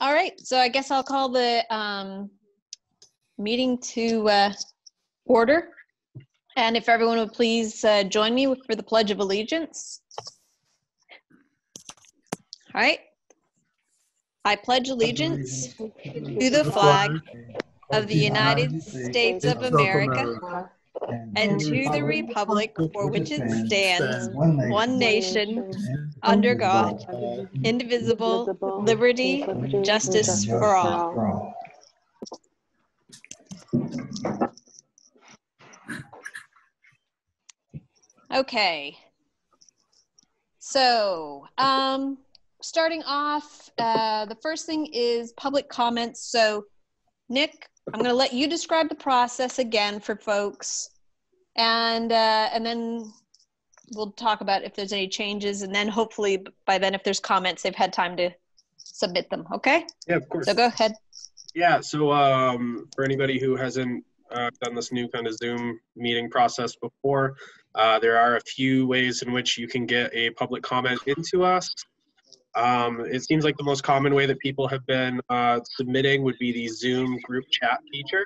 All right, so I guess I'll call the um, meeting to uh, order. And if everyone would please uh, join me for the Pledge of Allegiance. All right. I pledge allegiance to the flag of the United States of America and to the republic for which it stands, one nation, under God, indivisible, liberty, justice for all. Okay. So, um, starting off, uh, the first thing is public comments. So, Nick, I'm going to let you describe the process again for folks, and uh, and then we'll talk about if there's any changes, and then hopefully by then, if there's comments, they've had time to submit them. Okay. Yeah, of course. So go ahead. Yeah, so um, for anybody who hasn't uh, done this new kind of Zoom meeting process before, uh, there are a few ways in which you can get a public comment into us. Um, it seems like the most common way that people have been uh, submitting would be the Zoom group chat feature.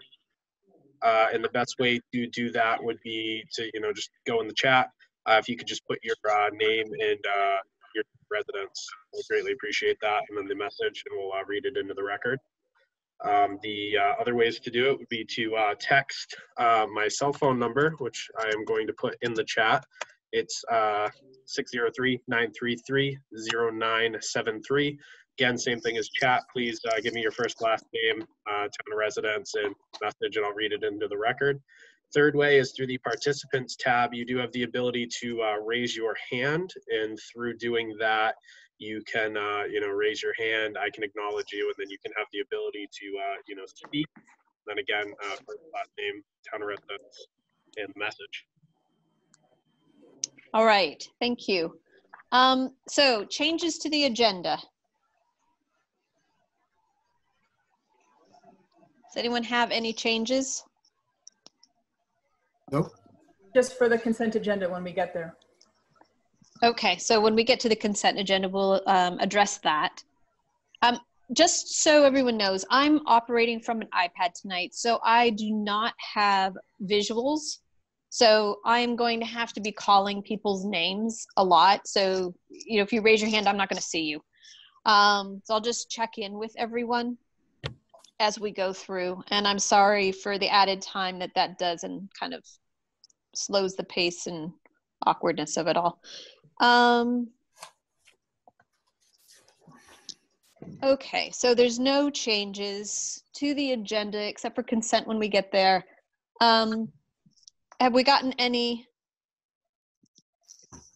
Uh, and the best way to do that would be to, you know, just go in the chat. Uh, if you could just put your uh, name and uh, your residence, we'll greatly appreciate that. And then the message, and we'll uh, read it into the record. Um, the other ways to do it would be to text my cell phone number, which I am going to put in the chat. It's 603-933-0973. Again, same thing as chat. Please uh, give me your first, last name, uh, town of residence, and message, and I'll read it into the record. Third way is through the participants tab. You do have the ability to uh, raise your hand, and through doing that, you can uh, you know raise your hand i can acknowledge you and then you can have the ability to uh, you know speak then again uh, first last name town of residence and message All right, thank you. Um, so changes to the agenda. Does anyone have any changes? Nope. Just for the consent agenda when we get there. Okay, so when we get to the consent agenda, we'll um, address that. Um, just so everyone knows, I'm operating from an iPad tonight, so I do not have visuals. So I am going to have to be calling people's names a lot. So, you know, if you raise your hand, I'm not going to see you. Um, so I'll just check in with everyone as we go through. And I'm sorry for the added time that that does and kind of slows the pace and awkwardness of it all. Um, okay, so there's no changes to the agenda except for consent when we get there. Um, have we gotten any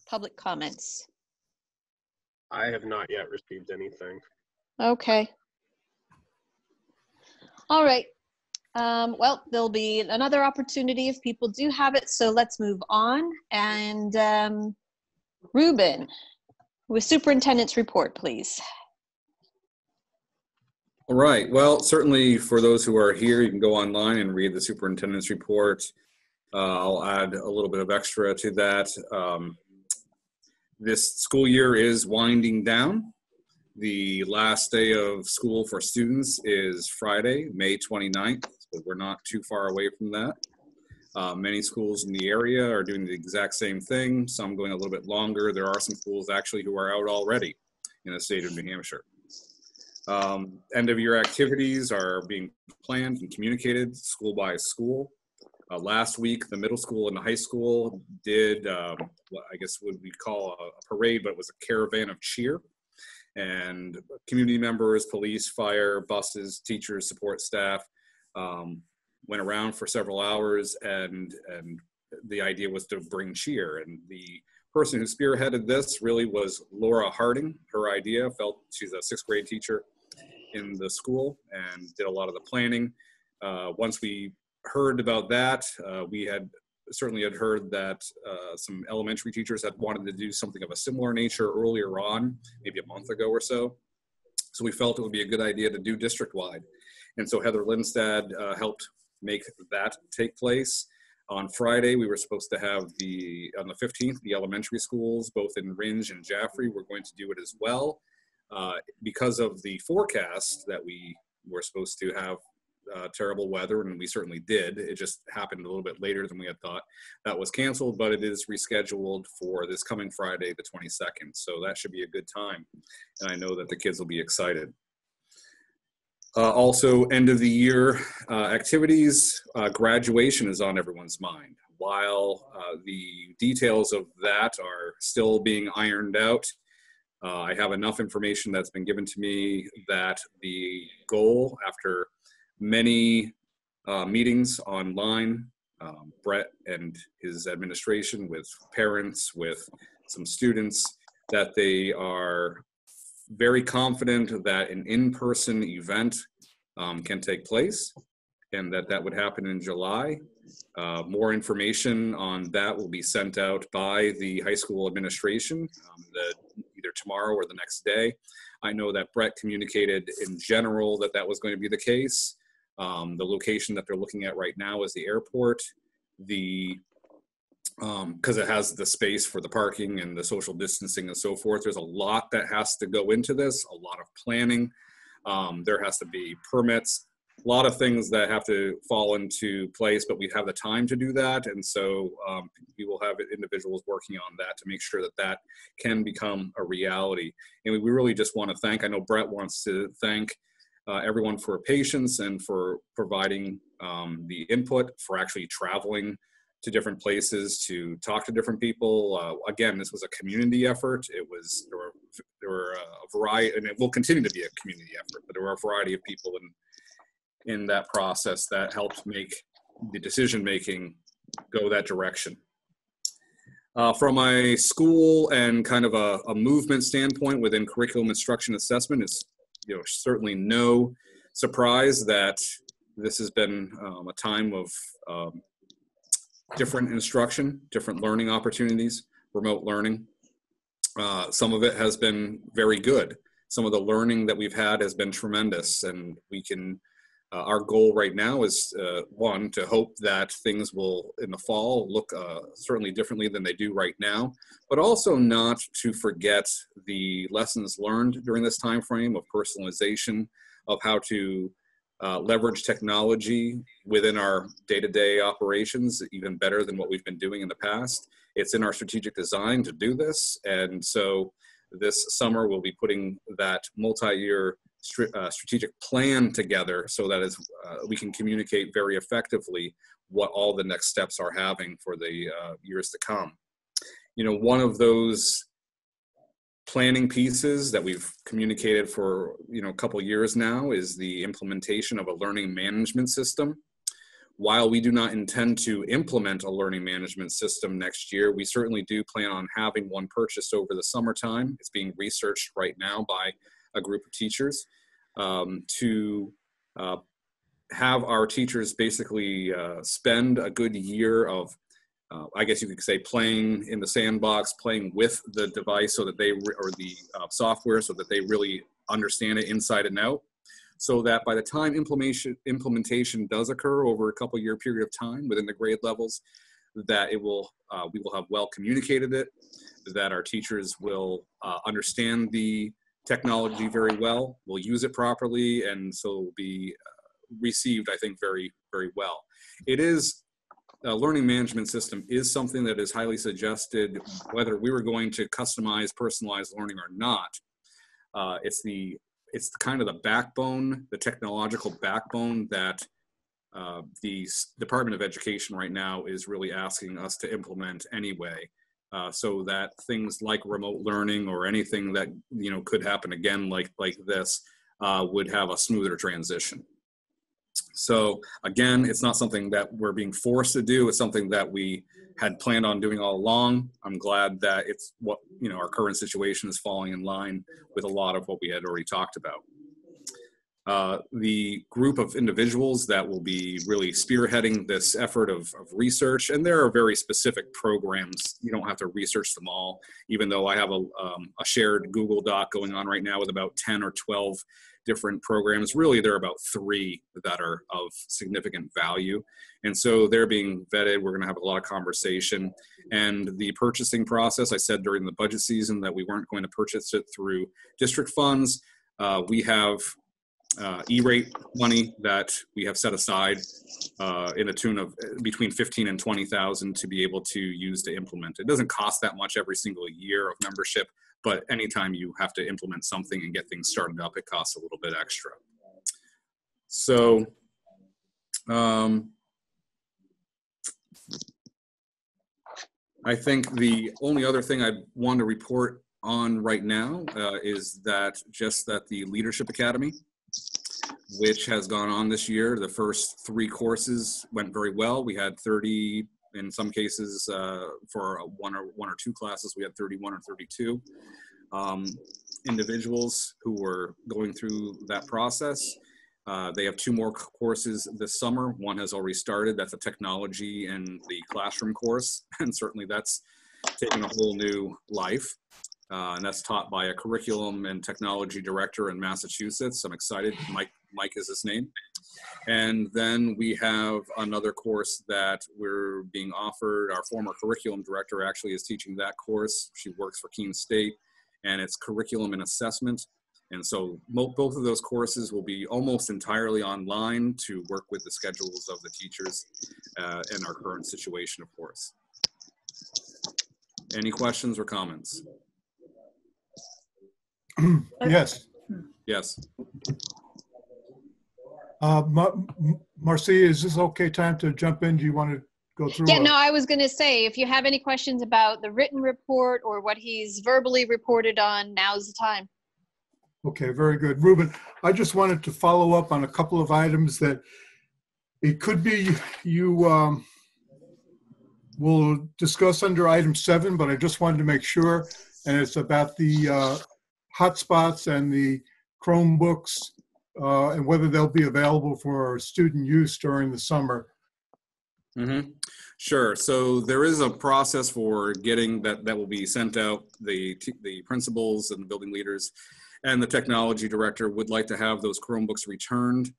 public comments? i have not yet received anything Okay. All right. Um, well, there'll be another opportunity if people do have it. So let's move on. And um, Ruben, with superintendent's report, please. All right. Well, certainly for those who are here, you can go online and read the superintendent's report. Uh, I'll add a little bit of extra to that. Um, this school year is winding down. The last day of school for students is Friday, May 29th, so we're not too far away from that. Uh, many schools in the area are doing the exact same thing, some going a little bit longer. There are some schools actually who are out already in the state of New Hampshire. Um, end of year activities are being planned and communicated school by school. Uh, last week, the middle school and the high school did um, I guess what we call a, a parade, but it was a caravan of cheer. And community members, police, fire, buses, teachers, support staff um, went around for several hours, and and the idea was to bring cheer. And the person who spearheaded this really was Laura Harding. Her idea felt she's a sixth grade teacher in the school and did a lot of the planning. Uh, once we heard about that, uh, we had certainly had heard that uh, some elementary teachers had wanted to do something of a similar nature earlier on, maybe a month ago or so. So we felt it would be a good idea to do district wide. And so Heather Lindstad uh, helped make that take place. On Friday, we were supposed to have the, on the 15th, the elementary schools, both in Rindge and Jaffrey, we're going to do it as well. uh, because of the forecast that we were supposed to have uh, terrible weather, and we certainly did. It just happened a little bit later than we had thought. That was canceled, but it is rescheduled for this coming Friday, the 22nd. So that should be a good time, and I know that the kids will be excited. Uh, also, end of the year uh, activities, uh, graduation is on everyone's mind. While uh, the details of that are still being ironed out, uh, I have enough information that's been given to me that the goal after many uh, meetings online. Um, Brett and his administration, with parents, with some students, that they are very confident that an in-person event um, can take place and that that would happen in July. Uh, more information on that will be sent out by the high school administration um, the, either tomorrow or the next day. I know that Brett communicated in general that that was going to be the case. Um, the location that they're looking at right now is the airport. The because um, it has the space for the parking and the social distancing and so forth. There's a lot that has to go into this, a lot of planning. Um, there has to be permits, a lot of things that have to fall into place, but we have the time to do that. And so um, we will have individuals working on that to make sure that that can become a reality. And we really just want to thank, I know Brett wants to thank uh, everyone for patience and for providing um, the input for actually traveling to different places to talk to different people. Uh, again, this was a community effort. It was there were there were a variety, and it will continue to be a community effort. But there were a variety of people in in that process that helped make the decision making go that direction. Uh, from a school and kind of a, a movement standpoint within curriculum instruction assessment, is you know, certainly no surprise that this has been um, a time of um, different instruction, different learning opportunities, remote learning. Uh, some of it has been very good. Some of the learning that we've had has been tremendous, and we can uh, our goal right now is uh, one to hope that things will in the fall look uh, certainly differently than they do right now, but also not to forget the lessons learned during this time frame of personalization, of how to uh, leverage technology within our day-to-day operations even better than what we've been doing in the past. It's in our strategic design to do this, and so this summer we'll be putting that multi-year uh, strategic plan together so that as uh, we can communicate very effectively what all the next steps are having for the uh, years to come. You know, one of those planning pieces that we've communicated for you know a couple years now is the implementation of a learning management system while we do not intend to implement a learning management system next year, we certainly do plan on having one purchased over the summertime. It's being researched right now by a group of teachers um, to uh, have our teachers basically uh, spend a good year of uh, I guess you could say playing in the sandbox, playing with the device so that they, or the uh, software so that they really understand it inside and out. So that by the time implementation, implementation does occur over a couple year period of time within the grade levels, that it will, uh, we will have well communicated it, that our teachers will uh, understand the technology very well, will use it properly, and so will be uh, received, I think, very, very well. It is a learning management system is something that is highly suggested, whether we were going to customize personalized learning or not. Uh, it's the it's kind of the backbone, the technological backbone that uh, the Department of Education right now is really asking us to implement anyway uh, so that things like remote learning or anything that you know could happen again like like this uh, would have a smoother transition. So again, it's not something that we're being forced to do. It's something that we had planned on doing all along. I'm glad that it's what you know our current situation is falling in line with a lot of what we had already talked about. Uh, the group of individuals that will be really spearheading this effort of, of research, and there are very specific programs. You don't have to research them all, even though I have a, um, a shared Google Doc going on right now with about 10 or 12 different programs. Really, there are about three that are of significant value. And so they're being vetted. We're going to have a lot of conversation. And the purchasing process, I said during the budget season that we weren't going to purchase it through district funds. Uh, we have uh, E-rate money that we have set aside uh, in a tune of uh, between 15 and 20,000 to be able to use to implement. It doesn't cost that much every single year of membership, but anytime you have to implement something and get things started up, it costs a little bit extra. So, um, I think the only other thing I want to report on right now uh, is that just that the Leadership Academy which has gone on this year. The first three courses went very well. We had 30, in some cases, uh, for one or one or two classes, we had 31 or 32 um, individuals who were going through that process. Uh, they have two more courses this summer. One has already started. That's a technology and the classroom course, and certainly that's taken a whole new life. Uh, and that's taught by a curriculum and technology director in Massachusetts. I'm excited. Mike Mike is his name. And then we have another course that we're being offered. Our former curriculum director actually is teaching that course. She works for Keene State, and it's curriculum and assessment. And so both of those courses will be almost entirely online to work with the schedules of the teachers uh, and our current situation, of course. Any questions or comments? Yes. Yes. Uh, Mar- Marcia, is this okay time to jump in? Do you want to go through? Yeah, uh, no, I was going to say if you have any questions about the written report or what he's verbally reported on, now's the time. Okay, very good. Ruben, I just wanted to follow up on a couple of items that it could be you um, will discuss under item seven, but I just wanted to make sure. And it's about the uh, hotspots and the Chromebooks uh, and whether they'll be available for student use during the summer. Mm-hmm. Sure. So there is a process for getting that that will be sent out. The the principals and the building leaders and the technology director would like to have those Chromebooks returned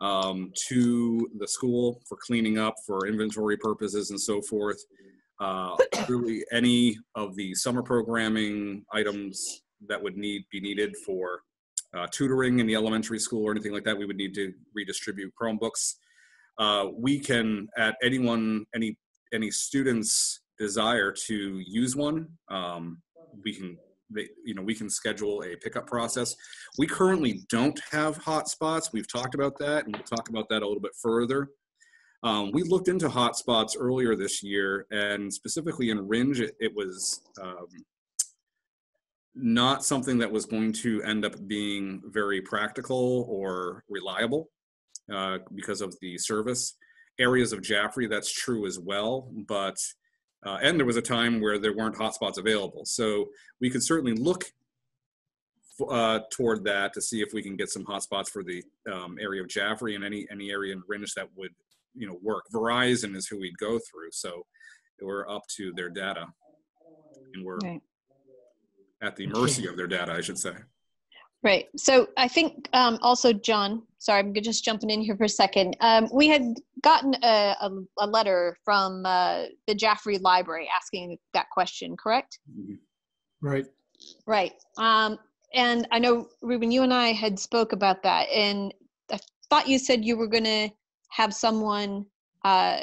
um, to the school for cleaning up, for inventory purposes, and so forth. Uh, really, any of the summer programming items that would need be needed for uh, tutoring in the elementary school or anything like that, we would need to redistribute Chromebooks. Uh, we can, at anyone, any any student's desire to use one, um, we can, they, you know, we can schedule a pickup process. We currently don't have hotspots. We've talked about that, and we'll talk about that a little bit further. Um, we looked into hotspots earlier this year, and specifically in Rindge, it, it was um, not something that was going to end up being very practical or reliable uh, because of the service. Areas of Jaffrey, that's true as well, but uh, and there was a time where there weren't hotspots available. So we could certainly look uh, toward that to see if we can get some hotspots for the um, area of Jaffrey and any any area in Rindge that would you know work. Verizon is who we'd go through, so we're up to their data, and we're Right. At the mercy of their data, I should say. Right. So I think um, also, John, sorry, I'm just jumping in here for a second. Um, we had gotten a, a, a letter from uh, the Jaffrey Library asking that question, correct? Right. Right. Um, and I know, Ruben, you and I had spoke about that, and I thought you said you were going to have someone uh,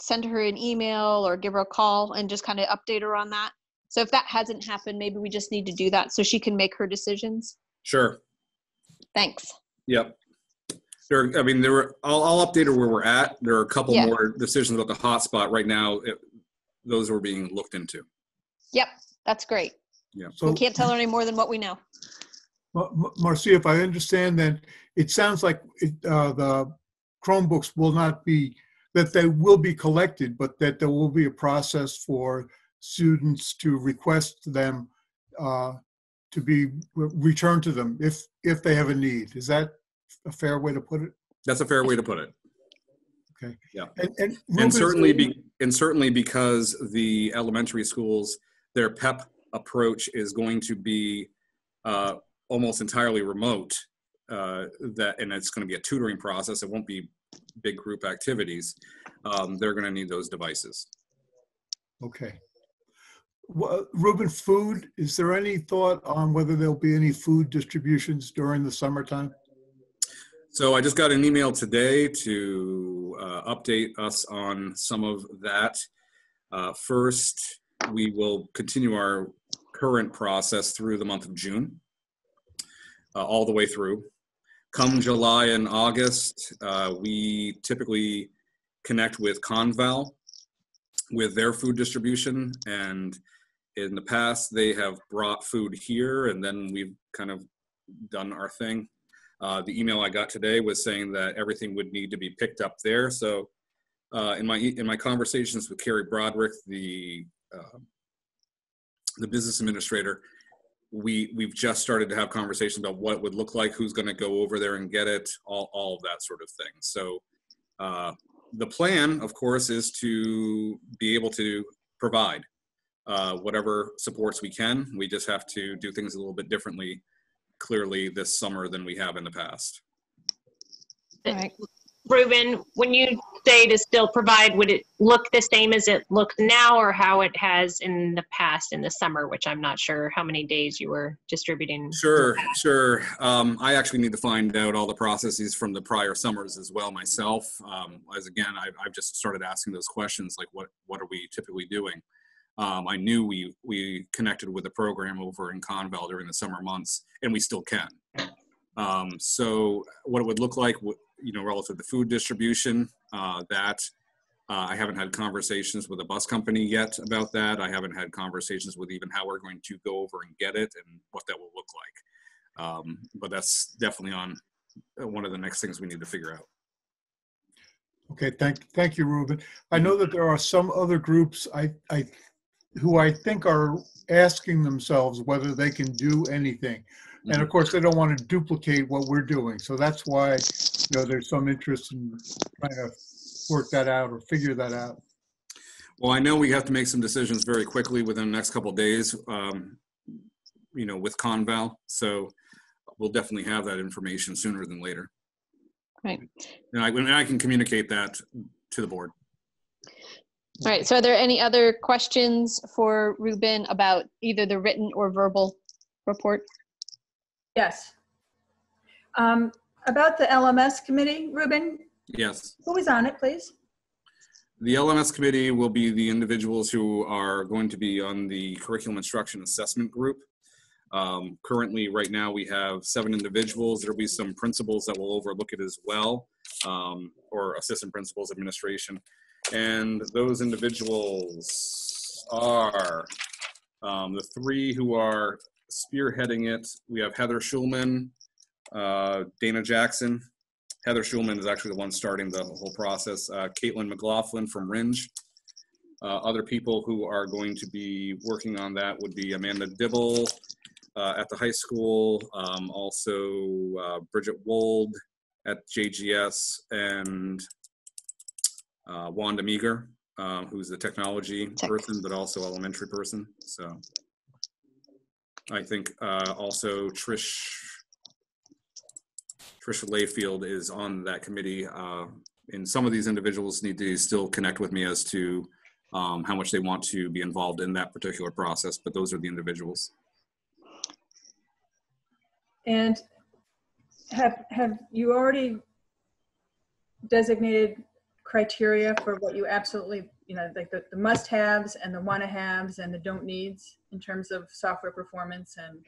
send her an email or give her a call and just kind of update her on that. So if that hasn't happened, maybe we just need to do that so she can make her decisions. Sure. Thanks. Yep. There, I mean, there were. I'll, I'll update her where we're at. There are a couple Yeah. more decisions about the hotspot right now. It, those are being looked into. Yep, that's great. Yeah. So, We can't tell her any more than what we know. Ma- Ma- Marcia, if I understand then, it sounds like it, uh, the Chromebooks will not be, that they will be collected, but that there will be a process for students to request them uh, to be re- returned to them if, if they have a need. Is that a fair way to put it? That's a fair way to put it. And, and. And certainly, be, and certainly because the elementary schools, their PEP approach is going to be uh, almost entirely remote. Uh, that and it's going to be a tutoring process. It won't be big group activities. Um, they're going to need those devices. Okay. Ruben, food, is there any thought on whether there'll be any food distributions during the summertime? So I just got an email today to uh, update us on some of that. Uh, first, we will continue our current process through the month of June, uh, all the way through. Come July and August, uh, we typically connect with Conval with their food distribution. And in the past, they have brought food here and then we've kind of done our thing. Uh, the email I got today was saying that everything would need to be picked up there. So, uh, in my in my conversations with Carrie Broderick, the uh, the business administrator, we we've just started to have conversations about what would look like, who's going to go over there and get it, all all of that sort of thing. So, uh, the plan, of course, is to be able to provide uh, whatever supports we can. We just have to do things a little bit differently clearly this summer than we have in the past. All right. Ruben, when you say to still provide, would it look the same as it looks now or how it has in the past in the summer, which I'm not sure how many days you were distributing? Sure, sure. Um, I actually need to find out all the processes from the prior summers as well myself. Um, as again, I've, I've just started asking those questions, like what what are we typically doing? Um, I knew we we connected with the program over in Conval during the summer months, and we still can. Um, so what it would look like, you know, relative to food distribution, uh, that uh, I haven't had conversations with a bus company yet about that. I haven't had conversations with even how we're going to go over and get it and what that will look like. Um, but that's definitely on uh, one of the next things we need to figure out. Okay, thank, thank you, Ruben. I know that there are some other groups I, I, who I think are asking themselves whether they can do anything. And of course, they don't want to duplicate what we're doing. So that's why, you know, there's some interest in trying to work that out or figure that out. Well, I know we have to make some decisions very quickly within the next couple of days, um, you know, with Conval. So we'll definitely have that information sooner than later. Right. And I, and I can communicate that to the board. All right, so are there any other questions for Ruben about either the written or verbal report? Yes. Um, About the LMS committee, Ruben, Yes. who is on it, please? The LMS committee will be the individuals who are going to be on the curriculum instruction assessment group. Um, currently, right now, we have seven individuals. There'll be some principals that will overlook it as well, um, or assistant principals, administration. And those individuals are um, the three who are spearheading it. We have Heather Schulman, uh, Dana Jackson, Heather Schulman is actually the one starting the whole process. Uh, Caitlin McLaughlin from Rindge. Uh, other people who are going to be working on that would be Amanda Dibble uh, at the high school, um, also uh, Bridget Wold at JGS, and uh, Wanda Meager, uh, who's the technology Tech. person, but also elementary person. So I think uh, also Trish Trisha Layfield is on that committee. Uh, and some of these individuals need to still connect with me as to um, how much they want to be involved in that particular process, but those are the individuals. And have, have you already designated criteria for what you absolutely, you know, like the, the must-haves and the wanna-haves and the don't needs in terms of software performance and,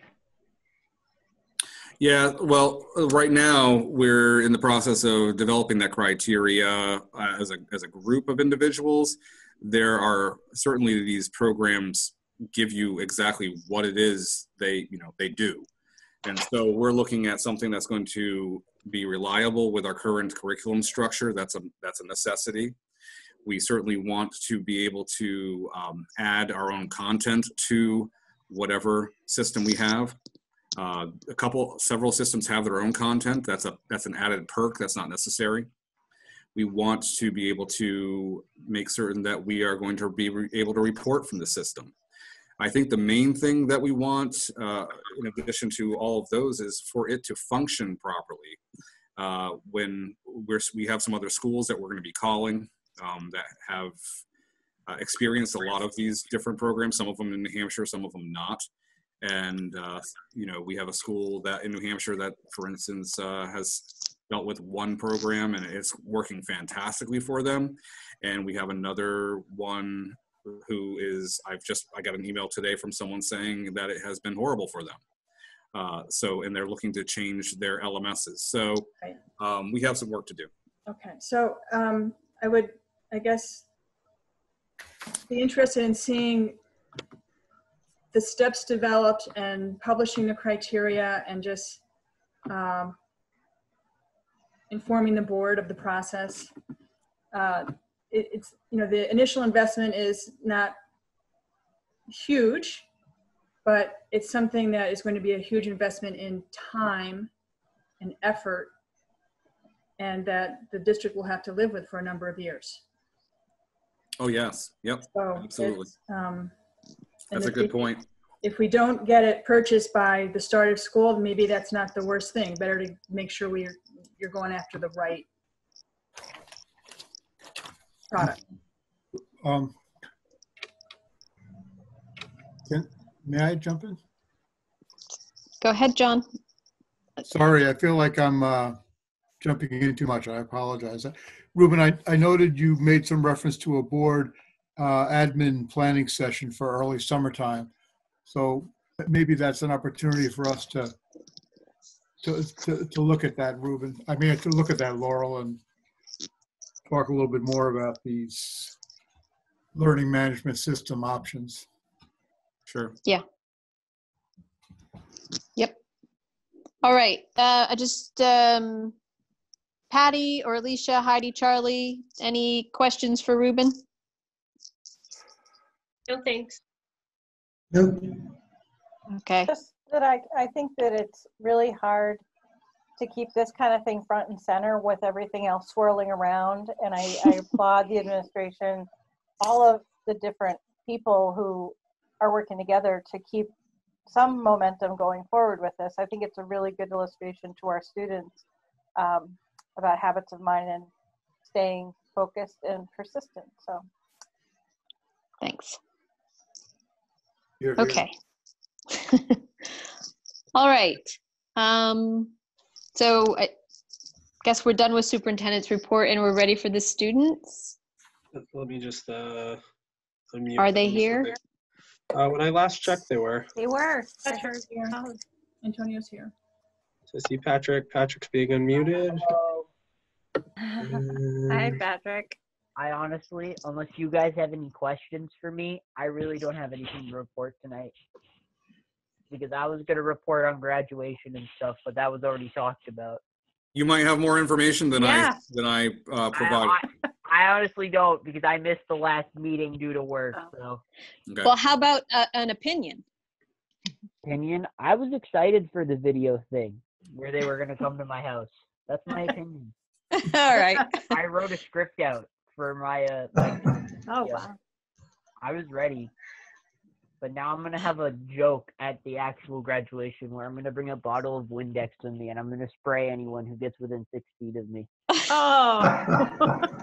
Yeah, well, right now we're in the process of developing that criteria uh, as a as a group of individuals. There are certainly these programs give you exactly what it is they you know they do, and so we're looking at something that's going to be reliable with our current curriculum structure. That's a that's a necessity. We certainly want to be able to um, add our own content to whatever system we have. Uh, a couple, several systems have their own content. That's a that's an added perk. That's not necessary. We want to be able to make certain that we are going to be able to report from the system. I think the main thing that we want, uh, in addition to all of those, is for it to function properly. Uh, when we're, we have some other schools that we're going to be calling um, that have uh, experienced a lot of these different programs, some of them in New Hampshire, some of them not. And, uh, you know, we have a school that in New Hampshire that, for instance, uh, has dealt with one program and it's working fantastically for them. And we have another one who is, I've just, I got an email today from someone saying that it has been horrible for them. Uh, so, and they're looking to change their LMSs. So Right. um, we have some work to do. Okay, so um, I would, I guess, be interested in seeing the steps developed and publishing the criteria and just um, informing the board of the process. Uh, it- It's, you know, the initial investment is not huge, but it's something that is going to be a huge investment in time and effort and that the district will have to live with for a number of years. Oh, yes. Yep. So Absolutely. um, That's a good we- point. If we don't get it purchased by the start of school, maybe that's not the worst thing. Better to make sure we're, you're going after the right product. Um, Can, may I jump in? Go ahead, John. Sorry, I feel like I'm uh, jumping in too much. I apologize. Ruben, I, I noted you made some reference to a board uh, admin planning session for early summertime. So maybe that's an opportunity for us to, to, to, to look at that, Ruben. I mean, to look at that, Laurel, and talk a little bit more about these learning management system options. Sure. Yeah. Yep. All right. Uh, I just, um, Patty or Alicia, Heidi, Charlie, any questions for Ruben? No thanks. No. Okay. Just that I, I think that it's really hard to keep this kind of thing front and center with everything else swirling around. And I, I applaud the administration, all of the different people who are working together to keep some momentum going forward with this. I think it's a really good illustration to our students um, about habits of mind and staying focused and persistent. So Thanks. Here, here. Okay. All right. Um, so I guess we're done with superintendent's report and we're ready for the students. Let me just, uh. unmute Are they here? Uh, when I last checked, they were. they were. Patrick's here. Antonio's here. So I see Patrick. Patrick's being unmuted. Hi, Patrick. I honestly, unless you guys have any questions for me, I really don't have anything to report tonight. Because I was gonna report on graduation and stuff, but that was already talked about. You might have more information than Yeah. I than I uh, provided. I, I honestly don't because I missed the last meeting due to work. Oh. So Okay. Well, how about uh, an opinion? opinion, I was excited for the video thing where they were gonna come to my house. That's my opinion. All right. I wrote a script out for my uh. Like, Oh, Yeah. wow. I was ready. But now I'm gonna have a joke at the actual graduation where I'm gonna bring a bottle of Windex with me and I'm gonna spray anyone who gets within six feet of me. Oh.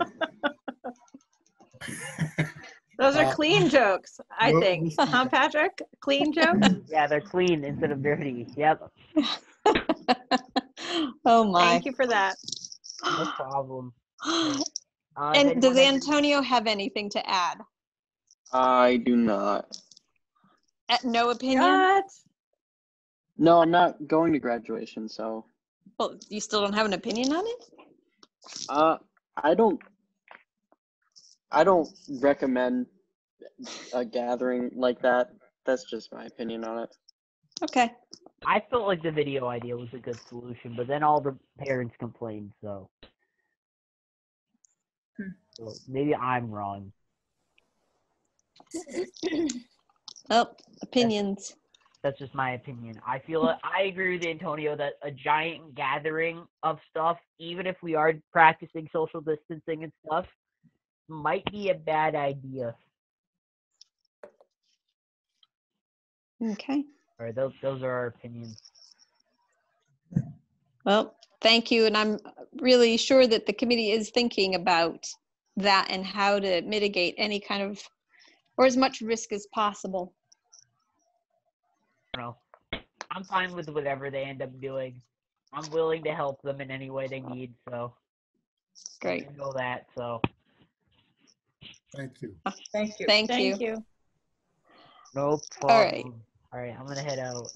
Those are Uh, clean jokes, I think. Huh, Patrick? Clean jokes? Yeah, they're clean instead of dirty. Yep, oh my. Thank you for that. no problem. Uh, and does Antonio have anything to add? I do not. Uh, no opinion? What? No, I'm not going to graduation, so Well, you still don't have an opinion on it? uh I don't I don't recommend a gathering like that. That's just my opinion on it. Okay. I felt like the video idea was a good solution, but then all the parents complained, so. Hmm. so maybe I'm wrong. Oh, opinions. That's just my opinion. I feel I agree with Antonio that a giant gathering of stuff, even if we are practicing social distancing and stuff, might be a bad idea. Okay. All right, those those are our opinions. Well, thank you. And I'm really sure that the committee is thinking about that and how to mitigate any kind of, or as much risk as possible. I don't know. I'm fine with whatever they end up doing. I'm willing to help them in any way they need. So Great. I know that. So Thank you. Uh, thank you. Thank you. Thank you. no problem. All right. All right, I'm gonna head out.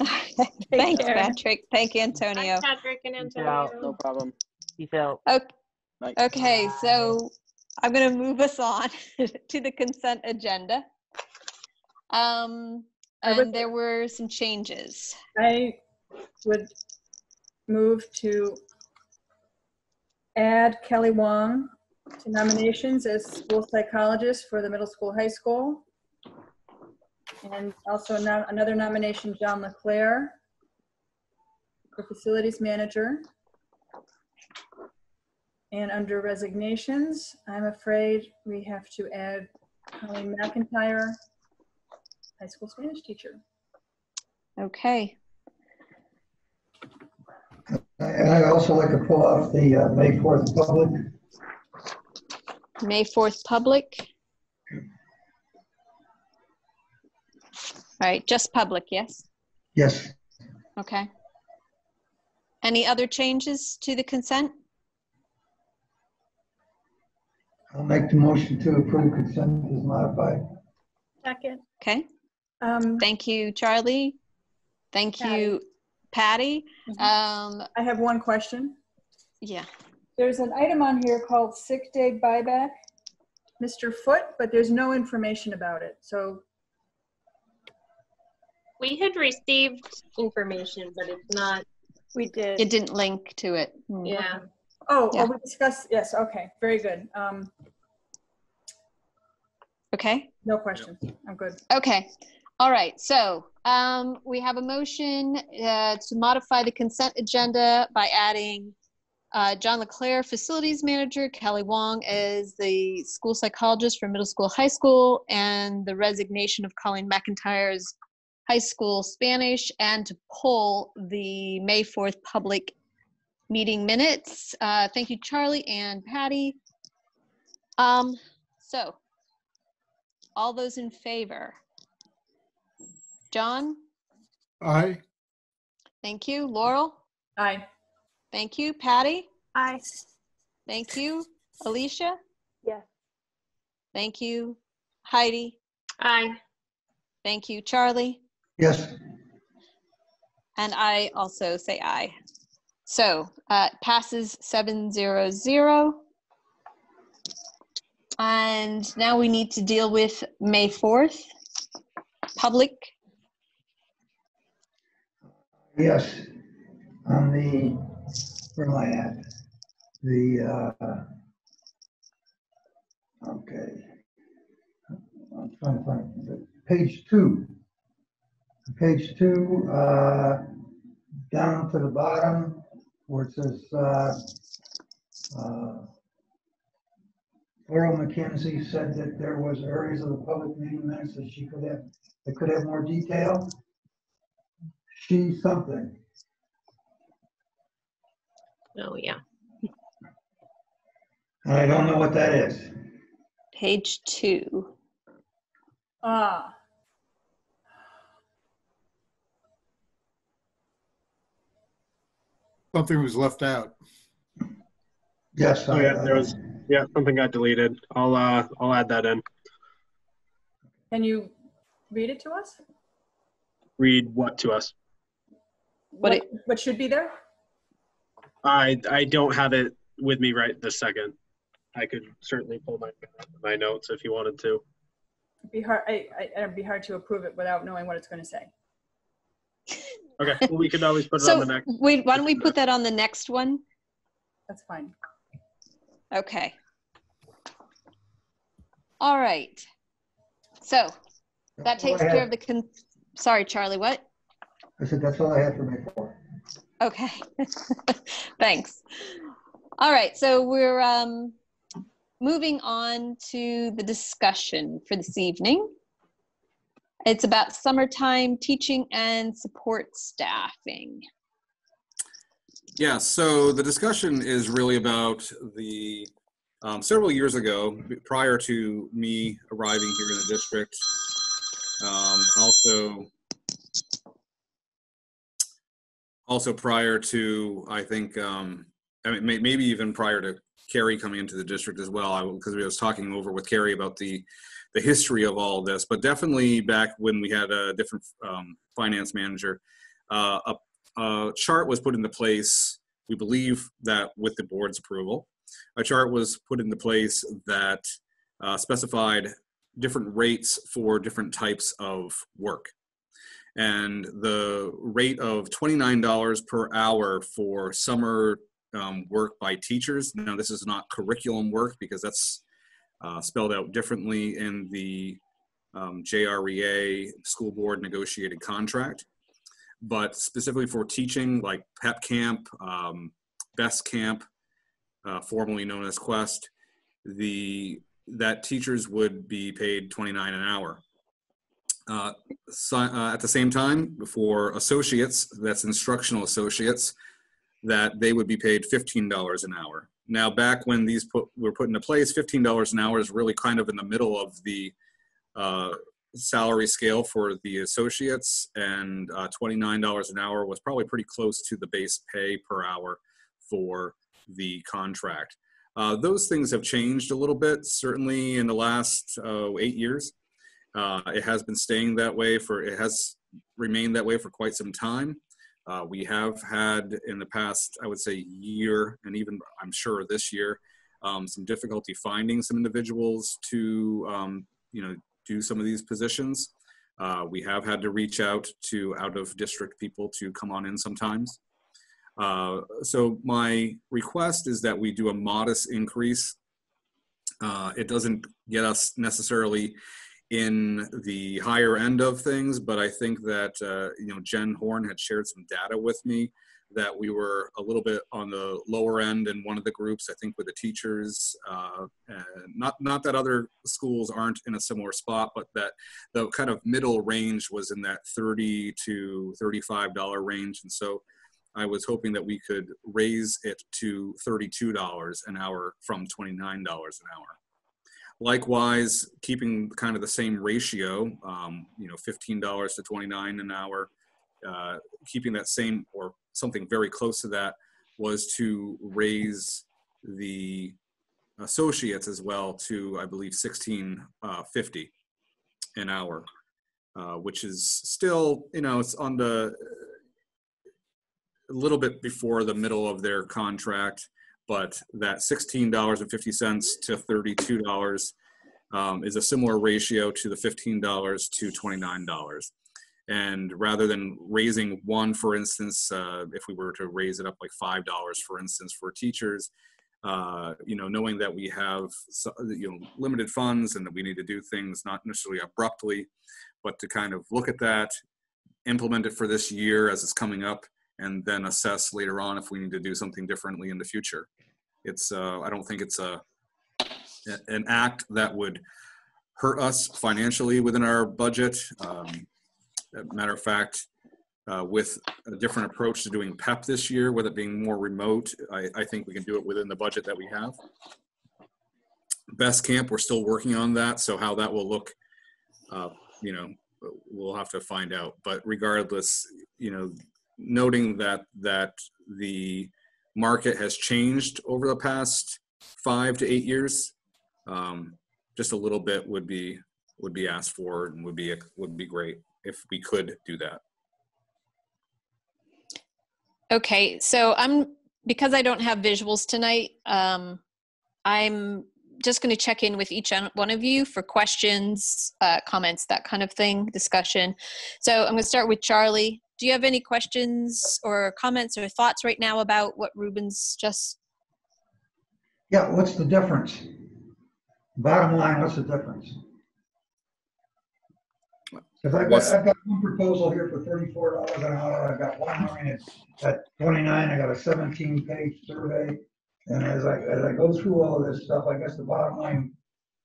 Thanks, care. Patrick. Thank you, Antonio. Patrick and Peace out. No problem. Peace out. Okay. Bye. Okay, Bye. so I'm going to move us on to the consent agenda. Um, I would- and there were some changes. I would move to add Kelly Wong to nominations as school psychologist for the middle school, high school. And also no- another nomination, John Leclaire for facilities manager. And under resignations, I'm afraid we have to add Colleen McIntyre, high school Spanish teacher. Okay, And I'd also like to pull off the uh, May 4th public. May 4th public. All right, just public, yes? Yes, Okay. Any other changes to the consent? I'll make the motion to approve consent as modified. Second. Okay, Um, thank you, Charlie. Thank you, Patty. Mhm. Um, I have one question. yeah, There's an item on here called sick day buyback, Mr. Foot, but there's no information about it. So, We had received information, but it's not, We did. it didn't link to it. Hmm. yeah. Oh, Yeah. oh, we discussed, yes, okay, very good. Um, Okay. no questions. I'm good. Okay, all right, so um, we have a motion uh, to modify the consent agenda by adding uh, John Leclaire, Facilities Manager, Kelly Wong as the school psychologist for middle school, high school, and the resignation of Colleen McIntyre's high school Spanish, and to pull the May 4th public meeting minutes. Uh, Thank you, Charlie and Patty. Um, So, all those in favor? John, Aye. thank you. Laurel, Aye. thank you. Patty, Aye. thank you. Alicia, Yes. thank you. Heidi, Aye. thank you. Charlie, Yes, and I also say aye. So uh, passes seven zero zero. And now we need to deal with May 4th, public. yes. On the, where am I at? The, uh, okay. I'm trying to find, the- page two. Page two, uh, down to the bottom where it says, uh, uh, Laurel McKenzie said that there was areas of the public meeting minutes that she could have, that could have more detail. She something. Oh, yeah. And I don't know what that is. Page two. Ah, Something was left out. Yes. Oh, I- yeah, there was, yeah, something got deleted. I'll, uh, I'll add that in. can you read it to us? Read what to us? What it- What should be there? I, I don't have it with me right this second. I could certainly pull my, my notes if you wanted to. It'd be hard, I, I, it'd be hard to approve it without knowing what it's going to say. Okay, well, we could always put it on the next. wait, why don't we put that on the next one? That's fine. Okay. All right. So that takes care have. of the con, sorry, Charlie, what? I said, that's all I have for May 4. Okay, thanks. All right, so we're um, moving on to the discussion for this evening. It's about summertime teaching and support staffing. Yeah, so the discussion is really about the um, several years ago, prior to me arriving here in the district. Um, also, also prior to I think um, I mean may, maybe even prior to Carrie coming into the district as well, because we was talking over with Carrie about the the history of all of this, but definitely back when we had a different um, finance manager, uh, a, a chart was put into place. We believe that with the board's approval, a chart was put into place that uh, specified different rates for different types of work. And the rate of $29 per hour for summer um, work by teachers. Now, this is not curriculum work because that's uh, spelled out differently in the um, JREA school board negotiated contract. But specifically for teaching, like PEP Camp, um, Best Camp, uh, formerly known as Quest, the that teachers would be paid 29 an hour. Uh, so, uh, at the same time, for associates, that's instructional associates, that they would be paid $15 an hour. Now, back when these put, were put into place, $15 an hour is really kind of in the middle of the uh, salary scale for the associates, and uh, $29 an hour was probably pretty close to the base pay per hour for the contract. Uh, those things have changed a little bit, certainly in the last uh, eight years. Uh, it has been staying that way for, it has remained that way for quite some time. Uh, we have had in the past, I would say, year, and even I'm sure this year, um, some difficulty finding some individuals to, um, you know, do some of these positions. Uh, we have had to reach out to out of district people to come on in sometimes. Uh, so my request is that we do a modest increase. Uh, it doesn't get us necessarily in the higher end of things, but I think that uh, you know Jen Horn had shared some data with me that we were a little bit on the lower end in one of the groups. I think with the teachers, uh, not not that other schools aren't in a similar spot, but that the kind of middle range was in that thirty to thirty-five dollar range, and so I was hoping that we could raise it to $32 an hour from $29 an hour. Likewise, keeping kind of the same ratio, um, you know, $15 to 29 an hour, uh, keeping that same or something very close to that was to raise the associates as well to, I believe, 1650 uh, an hour, uh, which is still, you know, it's on the a little bit before the middle of their contract, but that $16.50 to $32 um, is a similar ratio to the $15 to $29. And rather than raising one, for instance, uh, if we were to raise it up like $5, for instance, for teachers, uh, you know, knowing that we have, you know, limited funds and that we need to do things not necessarily abruptly, but to kind of look at that, implement it for this year as it's coming up, and then assess later on if we need to do something differently in the future. It's uh, I don't think it's a an act that would hurt us financially within our budget. Um, matter of fact, uh, with a different approach to doing PEP this year, with it being more remote, I, I think we can do it within the budget that we have. Best Camp, we're still working on that, so how that will look, uh, you know, we'll have to find out. But regardless, you know, noting that that the market has changed over the past five to eight years. Um, just a little bit would be would be asked for and would be would be great if we could do that. Okay, so I'm because I don't have visuals tonight. Um, I'm just going to check in with each one of you for questions, uh, comments, that kind of thing, discussion. So I'm going to start with Charlie do you have any questions or comments or thoughts right now about what Ruben's just? Yeah, what's the difference? Bottom line, what's the difference? Because I've got, I've got one proposal here for thirty-four dollars an hour, I've got one hearing at, at twenty-nine, I got a seventeen-page survey. And as I, as I go through all of this stuff, I guess the bottom line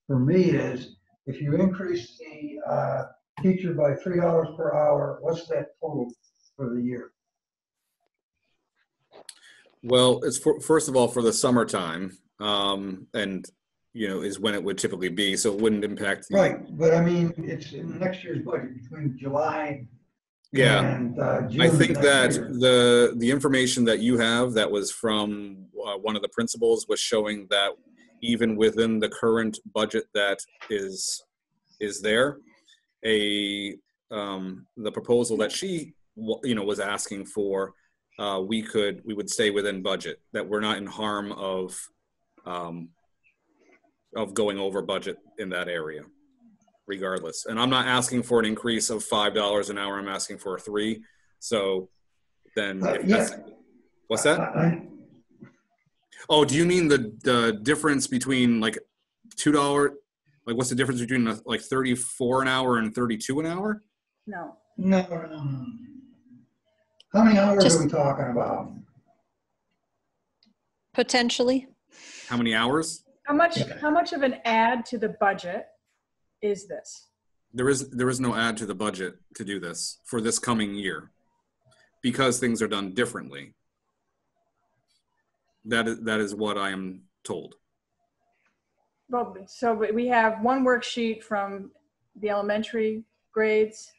for me is, if you increase the, uh, teacher by three dollars per hour, what's that total for the year? Well, it's for, first of all for the summertime, um, and you know is when it would typically be, so it wouldn't impact. the- Right, but I mean, it's in next year's budget, between July Yeah. and, uh, June. I think that year. the the information that you have that was from uh, one of the principals was showing that even within the current budget that is is there, a um, the proposal that she you know was asking for, uh, we could we would stay within budget. That we're not in harm of um, of going over budget in that area regardless. And I'm not asking for an increase of five dollars an hour. I'm asking for a three. So then, Uh, yeah. what's that? I- I- Oh, do you mean the the difference between like two dollar? Like, what's the difference between uh, like thirty four an hour and thirty two an hour? No. No, no, no, no. How many hours Just- are we talking about? Potentially. How many hours? How much, Okay. how much of an add to the budget is this? There is there is no add to the budget to do this for this coming year because things are done differently. That is that is what I am told. Well, so we- we have one worksheet from the elementary grades,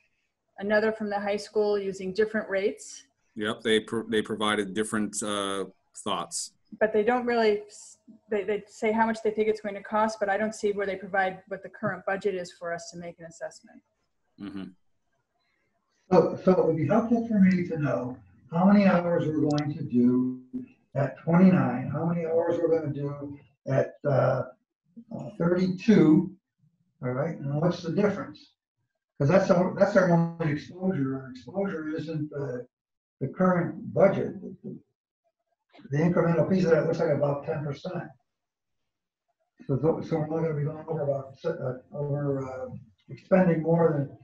another from the high school using different rates, Yep, they pro- they provided different uh, thoughts. but they don't really, s- they, they say how much they think it's going to cost, but I don't see where they provide what the current budget is for us to make an assessment. hmm So, so it would be helpful for me to know how many hours we're going to do at twenty-nine, how many hours we're gonna do at, uh, uh, thirty-two, all right, and what's the difference? Because that's our, that's our only exposure, our exposure isn't the, the current budget. The incremental piece of that looks like about ten percent. So, so we're not gonna be going over about, uh, over, uh, expending more than,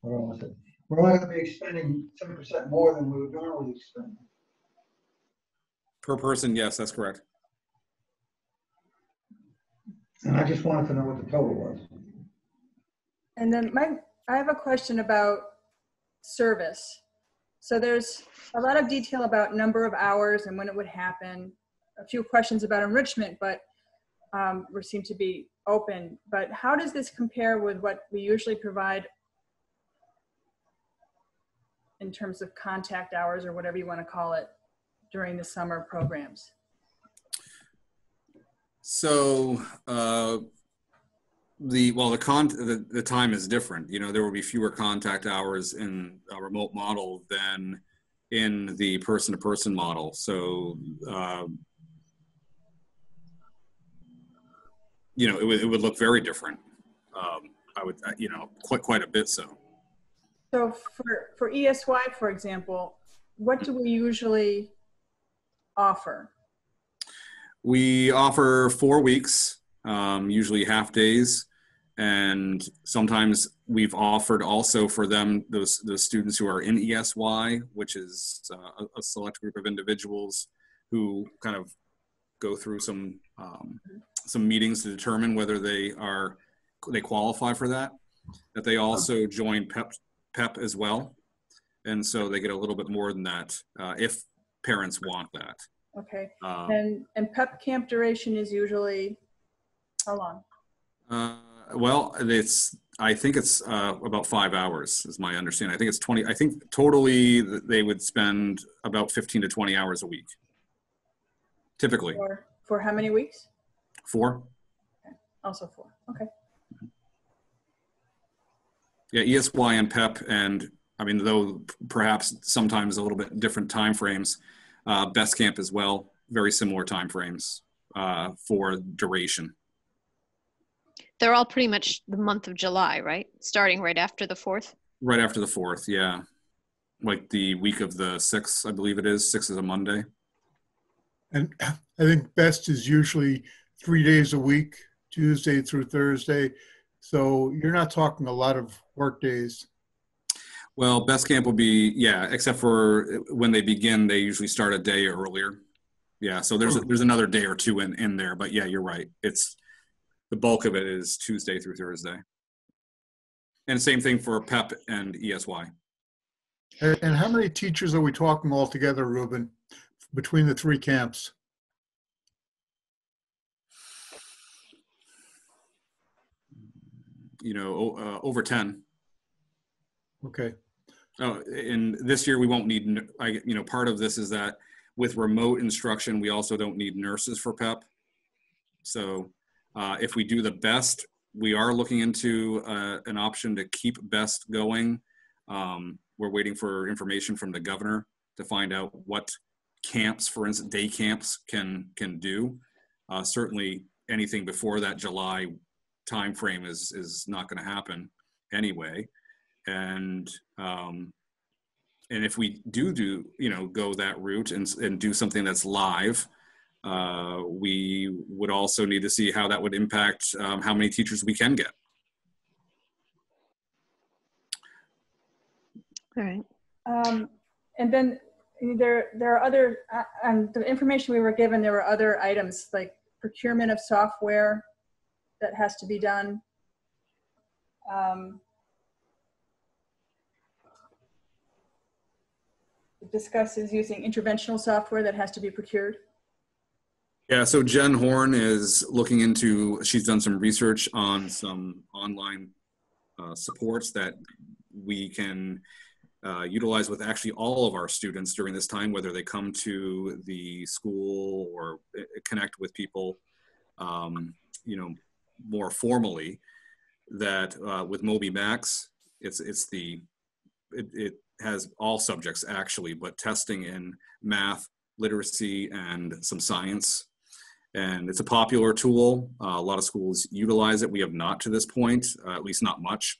what? We're only gonna be expending ten percent more than we would normally expend. Per person, yes, that's correct. And I just wanted to know what the total was. And then my, I have a question about service. So there's a lot of detail about number of hours and when it would happen. A few questions about enrichment, but um, we seem to be open. But how does this compare with what we usually provide in terms of contact hours or whatever you want to call it during the summer programs? So uh, the well, the con the, the time is different. You know, there will be fewer contact hours in a remote model than in the person-to-person model. So um, you know, it would it would look very different. Um, I would, uh, you know, quite quite a bit so. So for, for ESY, for example, what do we usually offer? We offer four weeks, um, usually half days, and sometimes we've offered also for them those those students who are in ESY, which is uh, a, select group of individuals who kind of go through some um, some meetings to determine whether they are they qualify for that. That they also join PEP PEP as well, and so they get a little bit more than that uh, if parents want that. Okay, Um, and, and PEP camp duration is usually how long? Uh, well, it's. I think it's uh, about five hours, is my understanding. I think it's twenty. I think totally they would spend about fifteen to twenty hours a week. Typically, For, for how many weeks? four. Also four, okay. Yeah, ESY and PEP, and I mean, though perhaps sometimes a little bit different time frames. Uh, Best Camp as well, very similar time frames uh, for duration. They're all pretty much the month of July, right? Starting right after the 4th. Right after the fourth, yeah, like the week of the sixth, I believe it is. Six is a Monday. And I think best is usually three days a week, Tuesday through Thursday. So you're not talking a lot of work days. Well, best camp will be, yeah, except for when they begin, they usually start a day earlier. Yeah, so there's, there's another day or two in, in there, but yeah, you're right. It's, the bulk of it is Tuesday through Thursday. And same thing for PEP and ESY. And and how many teachers are we talking altogether, Ruben, between the three camps? You know, uh, over 10. Okay, Oh, and this year we won't need, I, you know, part of this is that with remote instruction, we also don't need nurses for PEP. So uh, if we do the best, we are looking into uh, an option to keep best going. Um, we're waiting for information from the governor to find out what camps, for instance, day camps can can do. Uh, certainly, anything before that July timeframe is is not going to happen anyway and um, and if we do do you know go that route and and do something that's live uh, we would also need to see how that would impact um, how many teachers we can get All right. Um, and then there, there are other, uh, the information we were given, there were other items like procurement of software that has to be done. Um, discusses using interventional software that has to be procured. yeah so jen horn is looking into she's done some research on some online uh, supports that we can uh, utilize with actually all of our students during this time, whether they come to the school or uh, connect with people, um, you know, more formally. That uh, with Moby Max, it's it's the it, it has all subjects actually, but testing in math, literacy, and some science. And it's a popular tool. Uh, a lot of schools utilize it. We have not to this point, uh, at least not much.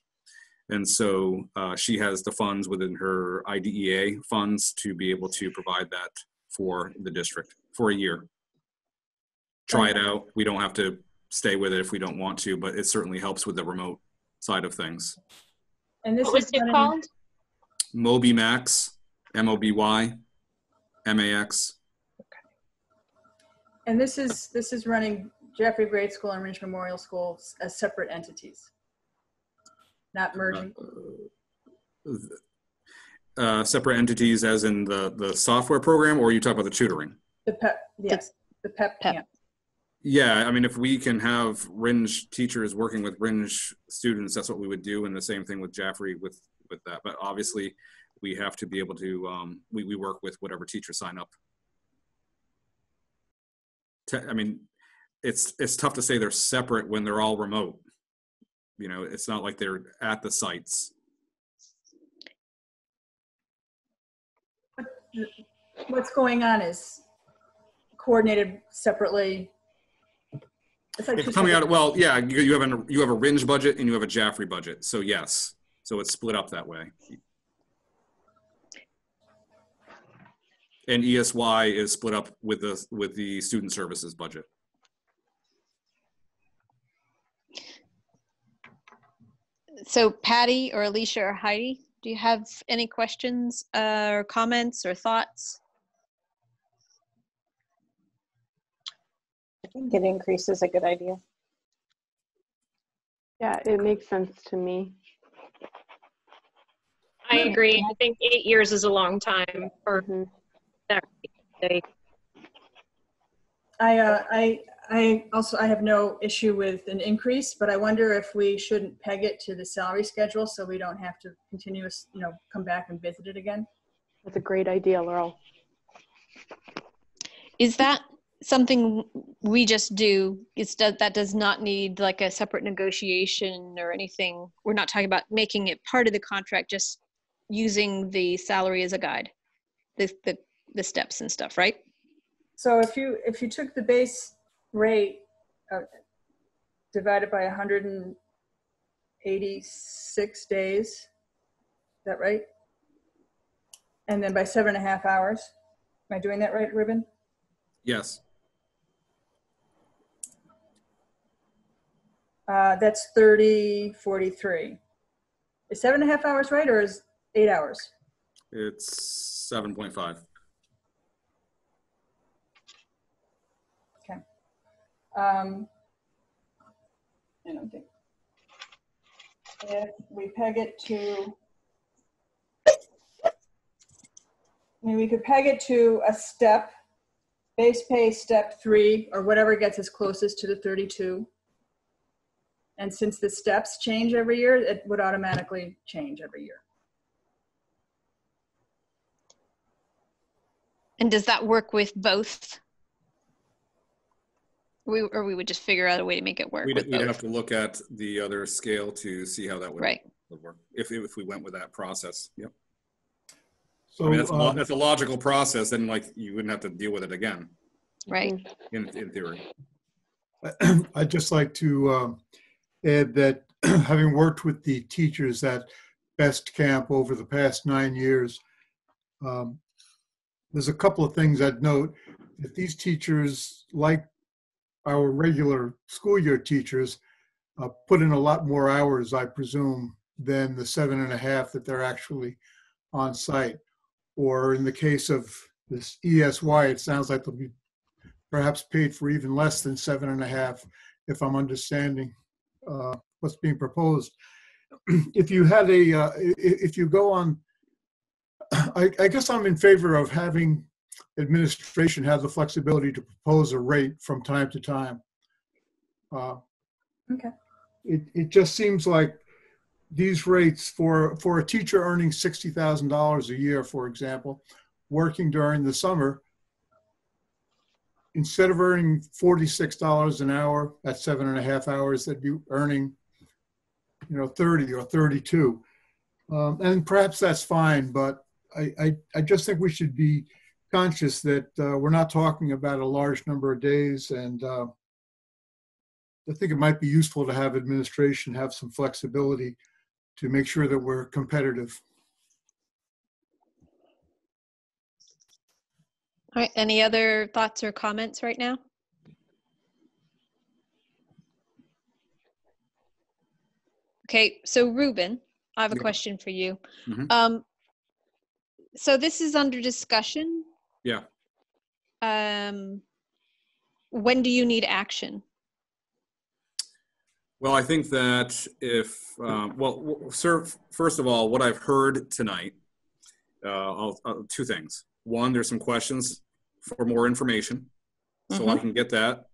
And so uh, she has the funds within her IDEA funds to be able to provide that for the district for a year. Try it out. We don't have to stay with it if we don't want to, but it certainly helps with the remote side of things. And this What was is it called? Moby Max, M O B Y, M A X. And this is, this is running Jaffrey Grade School and Rindge Memorial Schools as separate entities, not merging. Uh, separate entities as in the, the software program, or you talk about the tutoring? The PEP, yes, the PEP PEP. camp. Yeah, I mean, if we can have Rindge teachers working with Rindge students, that's what we would do, and the same thing with Jaffrey with with that. But obviously, we have to be able to. Um, we we work with whatever teachers sign up. Te- I mean, it's it's tough to say they're separate when they're all remote. You know, it's not like they're at the sites. What's going on is coordinated separately. It's like It's coming out. Well, yeah, you, you have an you have a Rindge budget and you have a Jaffrey budget. So yes, so it's split up that way. And ESY is split up with the with the student services budget. So Patty or Alicia or Heidi, do you have any questions uh, or comments or thoughts? I think an increase is a good idea. Yeah, it makes sense to me. I agree. I think eight years is a long time for Mhm. that. They- I, uh, I, I also, I have no issue with an increase, but I wonder if we shouldn't peg it to the salary schedule so we don't have to continuous, you know, come back and visit it again. That's a great idea, Laurel. Is that something we just do? Is that that does not need like a separate negotiation or anything? We're not talking about making it part of the contract, just using the salary as a guide, the the the steps and stuff, right? So if you, if you took the base rate uh, divided by 186 days, is that right? And then by seven and a half hours, am I doing that right, Ruben? Yes. Uh, that's 30, 43. Is seven and a half hours right, or is Eight hours. It's 7.5. Um, I don't think. If we peg it to, I mean, we could peg it to a step, base pay step three, or whatever gets us closest to the 32. And since the steps change every year, it would automatically change every year. And does that work with both? We, or we would just figure out a way to make it work We'd, with we'd have to look at the other scale to see how that would, right? would work, if, if we went with that process, yep. I So, mean, that's, a uh, that's a logical process, then like, you wouldn't have to deal with it again, Right. in, in theory. I'd just like to um, add that having worked with the teachers at Best Camp over the past nine years, um, there's a couple of things I'd note. That these teachers, like our regular school year teachers, uh, put in a lot more hours, I presume, than the seven and a half that they're actually on site. Or in the case of this ESY, it sounds like they'll be perhaps paid for even less than seven and a half, if I'm understanding uh, what's being proposed. If you had a, uh, if you go on, I, I guess I'm in favor of having administration have the flexibility to propose a rate from time to time. Uh, Okay. It, it just seems like these rates for, for a teacher earning $60,000 a year, for example, working during the summer, instead of earning forty-six dollars an hour at seven and a half hours, they'd be earning, you know, thirty or thirty-two. Um, and perhaps that's fine, but I, I, I just think we should be conscious that uh, we're not talking about a large number of days, and uh, I think it might be useful to have administration have some flexibility to make sure that we're competitive. All right, any other thoughts or comments right now? Okay, so Ruben, I have a Yeah. question for you. Mhm. Um, so this is under discussion. Yeah. Um, when do you need action? Well, I think that if, um, well, sir, first of all, what I've heard tonight, uh, I'll, uh, two things. One, there's some questions for more information, so I Mhm. can get that.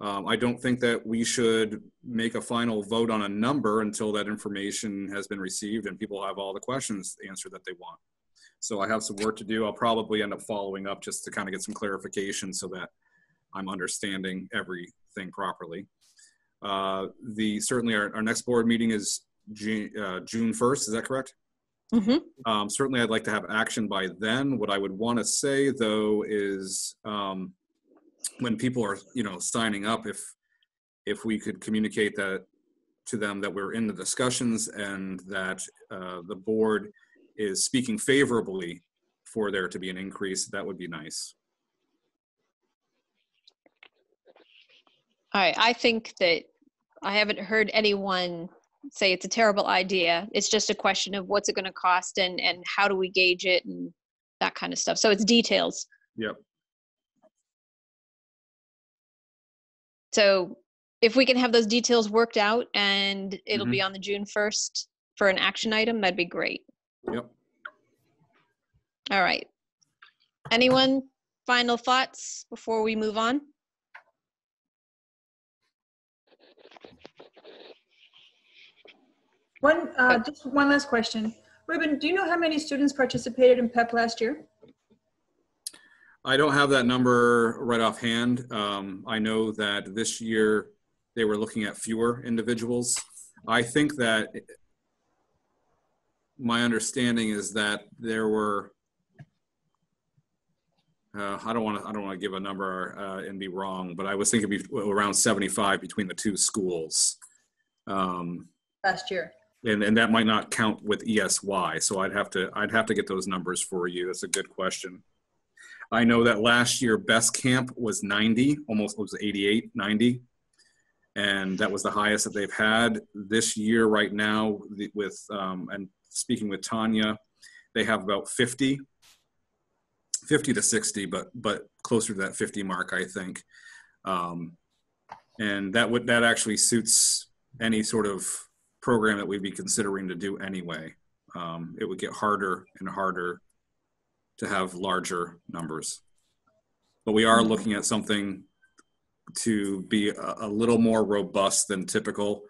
Um, I don't think that we should make a final vote on a number until that information has been received and people have all the questions answered that they want. So I have some work to do. I'll probably end up following up just to kind of get some clarification so that I'm understanding everything properly. Uh, the certainly our, our next board meeting is June, uh, June 1st. Is that correct? Mm-hmm. Um, certainly, I'd like to have action by then. What I would want to say, though, is um, when people are, you know, signing up, if if we could communicate that to them that we're in the discussions and that uh, the board is speaking favorably for there to be an increase, that would be nice. All right, I think that I haven't heard anyone say it's a terrible idea. It's just a question of what's it going to cost and and how do we gauge it and that kind of stuff. So it's details. Yep. So if we can have those details worked out and it'll Mhm. be on the June 1st for an action item, that'd be great. Yep. All right. Anyone final thoughts before we move on? One, uh, just one last question. Ruben, do you know how many students participated in PEP last year? I don't have that number right offhand. Um, I know that this year they were looking at fewer individuals. I think that my understanding is that there were. Uh, I don't want to. I don't want to give a number uh, and be wrong, but I was thinking be, around 75 between the two schools, um, Last year. and and that might not count with ESY. So I'd have to. I'd have to get those numbers for you. That's a good question. I know that last year Best Camp was 90, almost it was 88, 90. And that was the highest that they've had this year right now the- with, um, and speaking with Tanya, they have about 50, 50 to 60, but but closer to that 50 mark, I think. Um, and that would that actually suits any sort of program that we'd be considering to do anyway. Um, it would get harder and harder to have larger numbers. But we are looking at something to be a, a little more robust than typical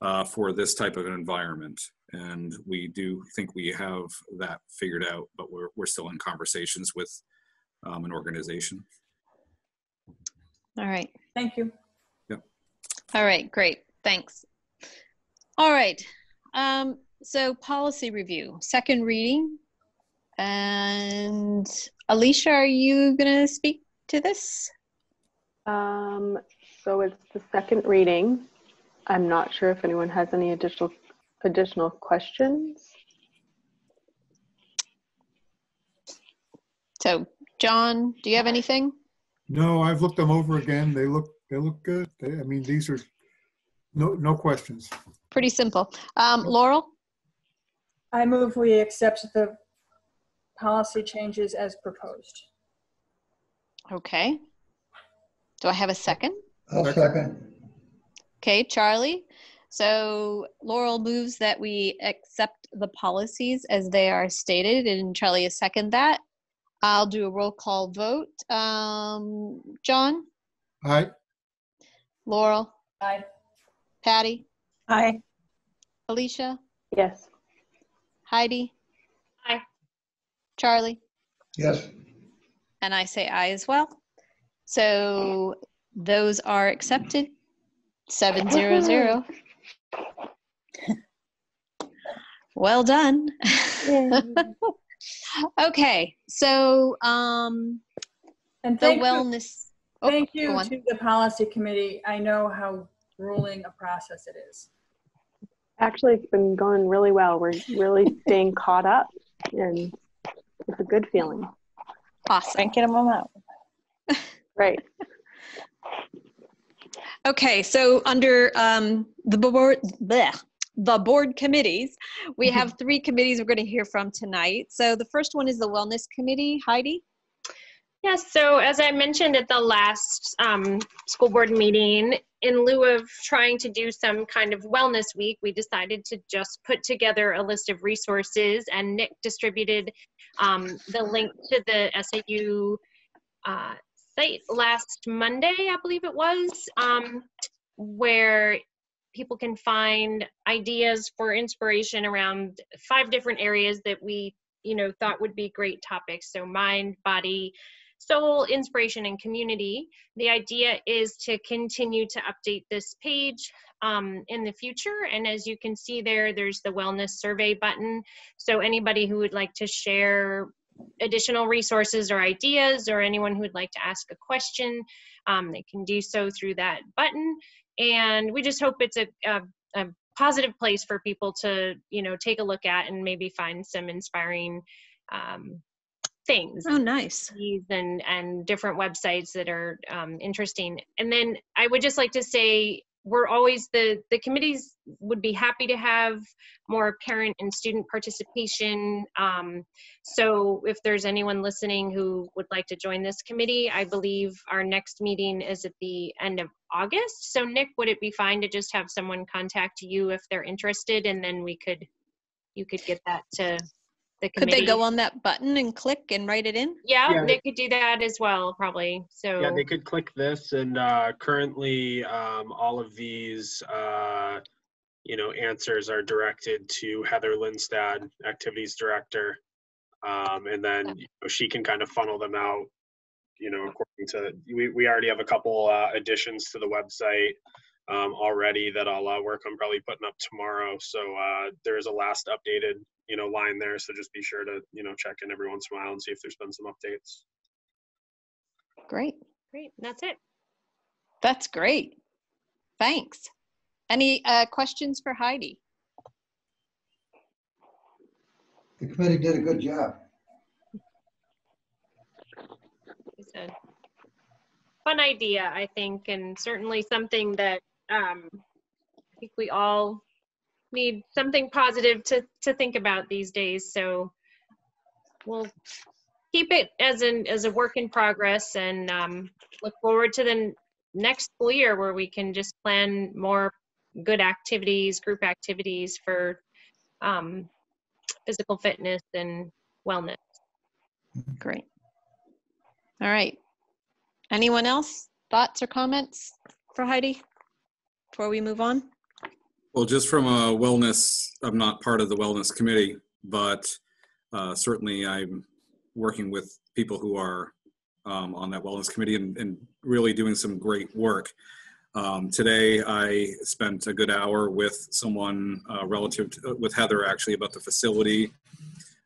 uh, for this type of an environment. And we do think we have that figured out, but we're, we're still in conversations with um, an organization. All right. Thank you. All right, great. Thanks. All right. Um, so policy review, second reading. And Alicia, are you going to speak to this? Um, so it's the second reading. I'm not sure if anyone has any additional additional questions. So, John, do you have anything? No, I've looked them over again. They look, they look good. They, I mean, these are, no, no questions. Pretty simple. Um, Laurel? I move we accept the policy changes as proposed. Okay. Do I have a second? I'll second. Okay, Charlie. So Laurel moves that we accept the policies as they are stated, and Charlie is second that. I'll do a roll call vote. Um, John, Aye, Laurel, Aye. Patty, Aye. Alicia, Yes. Heidi. Aye. Charlie, Yes, and I say aye as well. So those are accepted. Seven zero zero. Well done. okay, so um, And the thank you, wellness. oh, thank you to the policy committee. I know how grueling a process it is. Actually, it's been going really well. We're really staying caught up, and it's a good feeling. Awesome. Cranking them out. Right. Okay, so under um, the board, bleh, the board committees, we have three committees we're going to hear from tonight. So the first one is the Wellness Committee. Heidi? Yes, so as I mentioned at the last um, school board meeting, in lieu of trying to do some kind of wellness week, we decided to just put together a list of resources, and Nick distributed um, the link to the SAU uh, last Monday, I believe it was, um, where people can find ideas for inspiration around five different areas that we, you know, thought would be great topics. So mind, body, soul, inspiration, and community. The idea is to continue to update this page um, in the future. And as you can see there, there's the wellness survey button. So anybody who would like to share additional resources or ideas or anyone who would like to ask a question, um, they can do so through that button. And we just hope it's a, a, a positive place for people to, you know, take a look at and maybe find some inspiring um, things Oh, nice. and and different websites that are um, interesting and then i would just like to say we're always the the committees would be happy to have more parent and student participation. Um, so if there's anyone listening who would like to join this committee i believe our next meeting is at the end of august. So nick would it be fine to just have someone contact you if they're interested and then we could you could get that to the Could they go on that button and click and write it in? yeah, Yeah, they could do that as well, probably. So Yeah, they could click this and uh, currently um, all of these, uh, you know, answers are directed to Heather Lindstad, Activities Director. Um, and then you know, she can kind of funnel them out, you know, according to, we, we already have a couple uh, additions to the website um, already that I'll uh, work on probably putting up tomorrow. So uh, there is a last updated, you know, line there. So just be sure to, you know, check in every once in a while and see if there's been some updates. Great. great, that's it. That's great. Thanks. Any uh, questions for Heidi? the committee did a good job. It's a fun idea, I think, and certainly something that um, I think we all need something positive to to think about these days. So we'll keep it as an as a work in progress and um, look forward to the next school year where we can just plan more good activities, group activities for um, physical fitness and wellness. Great. All right. Anyone else? Thoughts or comments for Heidi before we move on? Well, just from a wellness, I'm not part of the wellness committee, but uh, certainly I'm working with people who are um, on that wellness committee and, and really doing some great work. Um, today, I spent a good hour with someone uh, relative to, with Heather actually about the facility,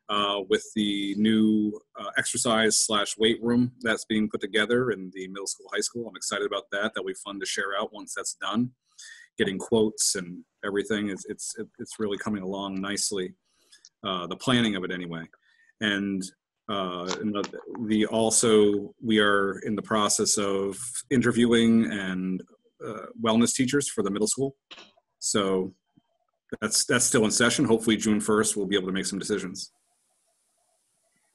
uh, with the new uh, exercise slash weight room that's being put together in the middle school, high school. I'm excited about that. That'll be fun to share out once that's done. Getting quotes and everything, it's it's it's really coming along nicely. Uh, the planning of it anyway, and uh, the, the also we are in the process of interviewing and uh, wellness teachers for the middle school. So that's that's still in session. Hopefully June 1st we'll be able to make some decisions.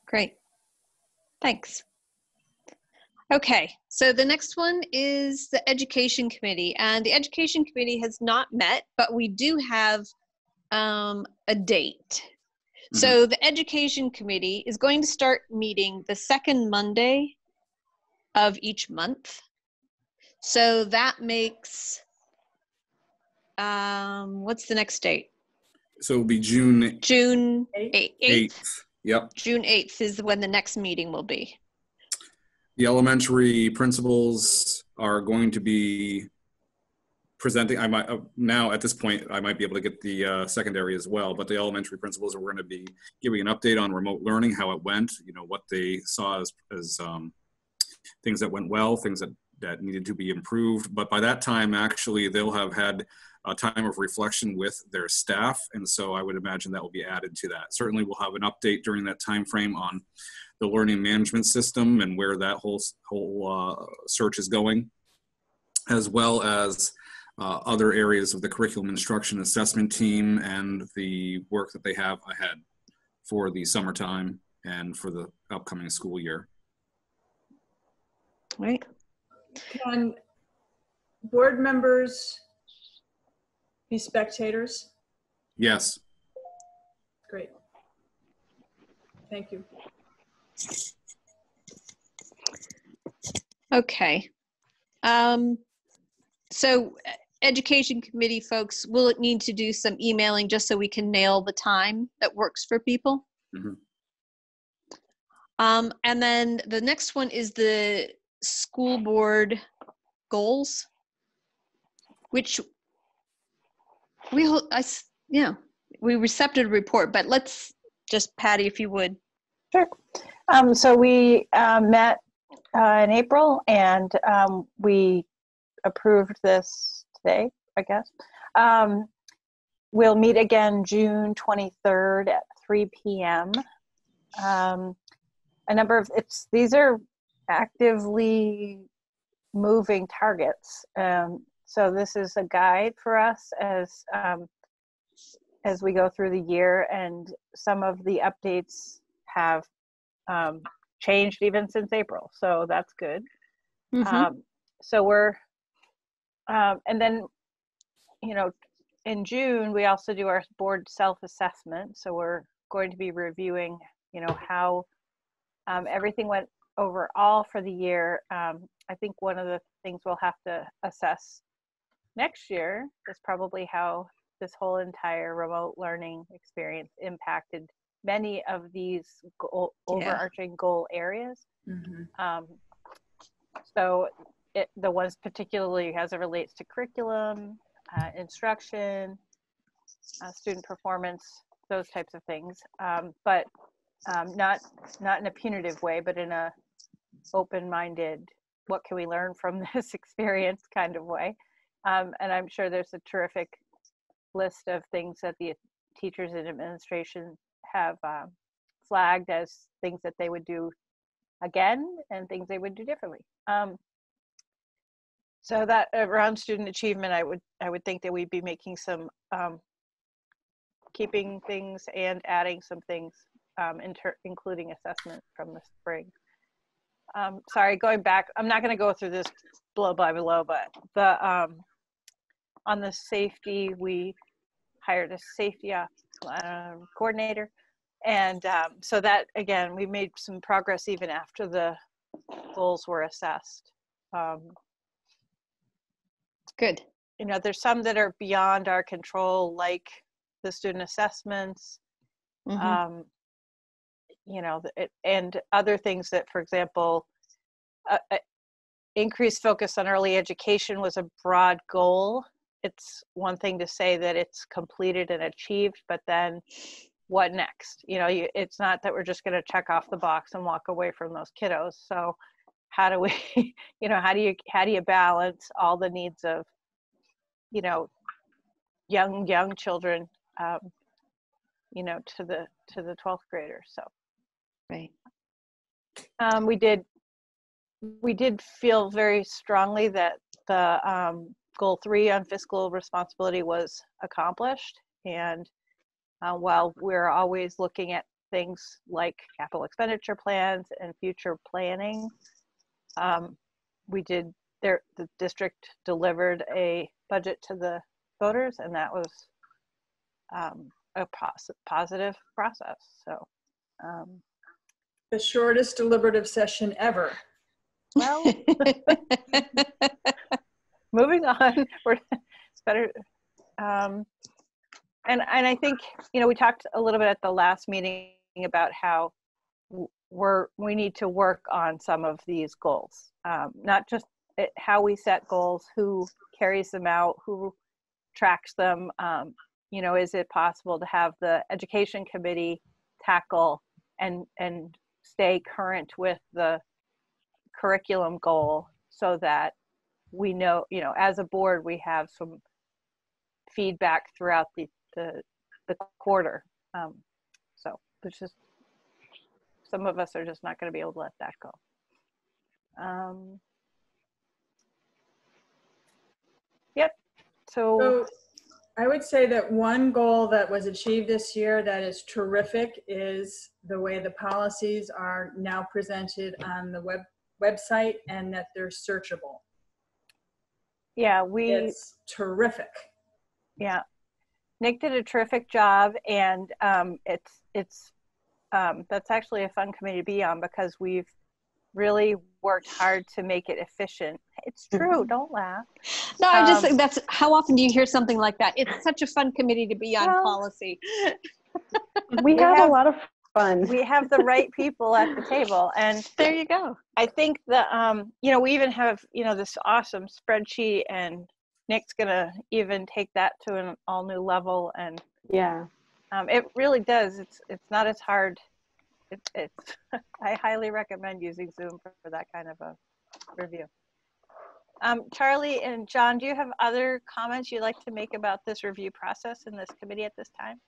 Great. Thanks. Okay, so the next one is the Education Committee. And the Education Committee has not met, but we do have um, a date. So the Education Committee is going to start meeting the second Monday of each month. So that makes, um, what's the next date? So it'll be June June 8th. 8th. Yep. June 8th is when the next meeting will be. The elementary principals are going to be presenting. I might uh, now at this point I might be able to get the uh, secondary as well, but the elementary principals are going to be giving an update on remote learning, how it went, you know, what they saw as as um, things that went well, things that that needed to be improved. But by that time, actually, they'll have had a time of reflection with their staff, and so I would imagine that will be added to that. Certainly, we'll have an update during that time frame on the learning management system and where that whole whole uh, search is going, as well as uh, other areas of the curriculum instruction assessment team and the work that they have ahead for the summertime and for the upcoming school year. Right. Can board members be spectators? Yes. Great. Thank you. Okay. Um, so uh, education committee folks, will it need to do some emailing just so we can nail the time that works for people? Mhm. Um, and then the next one is the school board goals, which we, ho- I, s- yeah, we recepted a report, but let's just, Patty, if you would. Sure. Um, so we uh, met uh, in April and um, we approved this today, I guess. Um, we'll meet again June 23rd at 3 p.m. Um, a number of it's these are actively moving targets. Um, so this is a guide for us as as we go through the year, and some of the updates have um, changed even since April. So that's good. Mhm. Um, so we're, um, and then, you know, in June, we also do our board self-assessment. So we're going to be reviewing, you know, how um, everything went overall for the year. Um, I think one of the things we'll have to assess next year is probably how this whole entire remote learning experience impacted many of these goal, Yeah. overarching goal areas. Mhm. Um, so it, the ones particularly as it relates to curriculum, uh, instruction, uh, student performance, those types of things. Um, but um, not not in a punitive way, but in a open-minded, what can we learn from this experience kind of way. Um, and I'm sure there's a terrific list of things that the teachers and administration have um, flagged as things that they would do again and things they would do differently. Um, so that around student achievement, I would I would think that we'd be making some um, keeping things and adding some things, um, inter- including assessment from the spring. Um, sorry, going back, I'm not going to go through this blow by blow, but the um, on the safety, we hired a safety uh, uh, coordinator, and um, so that again, we made some progress even after the goals were assessed. Um, Good. you know, there's some that are beyond our control, like the student assessments, Mhm. um, you know, it, and other things that, for example, uh, uh, increased focus on early education was a broad goal. It's one thing to say that it's completed and achieved, but then what next? You know, you, it's not that we're just going to check off the box and walk away from those kiddos. So, how do we, you know, how do you how do you balance all the needs of, you know, young young children, um, you know, to the to the 12th grader So. Right. Um, we did, we did feel very strongly that the um, goal three on fiscal responsibility was accomplished. And uh, while we're always looking at things like capital expenditure plans and future planning, um, we did there. The district delivered a budget to the voters, and that was um, a pos- positive process. So. Um, The shortest deliberative session ever. well, moving on we're it's better um and and i think you know we talked a little bit at the last meeting about how we're we need to work on some of these goals um, not just it, how we set goals who carries them out who tracks them um, you know is it possible to have the education committee tackle and and stay current with the curriculum goal so that we know, you know, as a board, we have some feedback throughout the, the, the quarter. Um, so there's just, some of us are just not going to be able to let that go. Um, yep. So, So I would say that one goal that was achieved this year that is terrific is the way the policies are now presented on the web website and that they're searchable. yeah, we, It's terrific. yeah. Nick did a terrific job and um, it's, it's, um, that's actually a fun committee to be on because we've really worked hard to make it efficient. It's true, don't laugh. No, I just Um, think that's how often do you hear something like that? It's such a fun committee to be on Well, policy. We We have, have- a lot of fun. we have the right people at the table and There you go. i think the um you know we even have you know this awesome spreadsheet and nick's gonna even take that to an all new level and yeah. um, it really does. It's it's not as hard. It, it's i highly recommend using zoom for, for that kind of a review. Um, charlie and john do you have other comments you'd like to make about this review process in this committee at this time?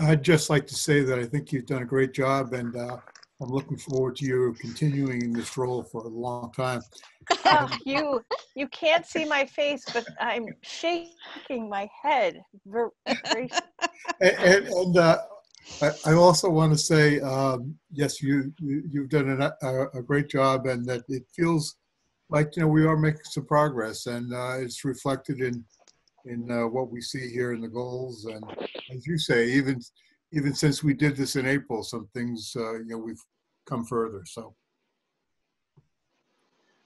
I'd just like to say that I think you've done a great job and uh, I'm looking forward to you continuing in this role for a long time. Oh, you you can't see my face, but I'm shaking my head. And, and, and uh, I, I also want to say, um, yes, you, you, you've done an, a, a great job and that it feels like, you know, we are making some progress and uh, it's reflected in, in uh, what we see here in the goals. And as you say, even, even since we did this in April, some things, uh, you know, we've come further, so.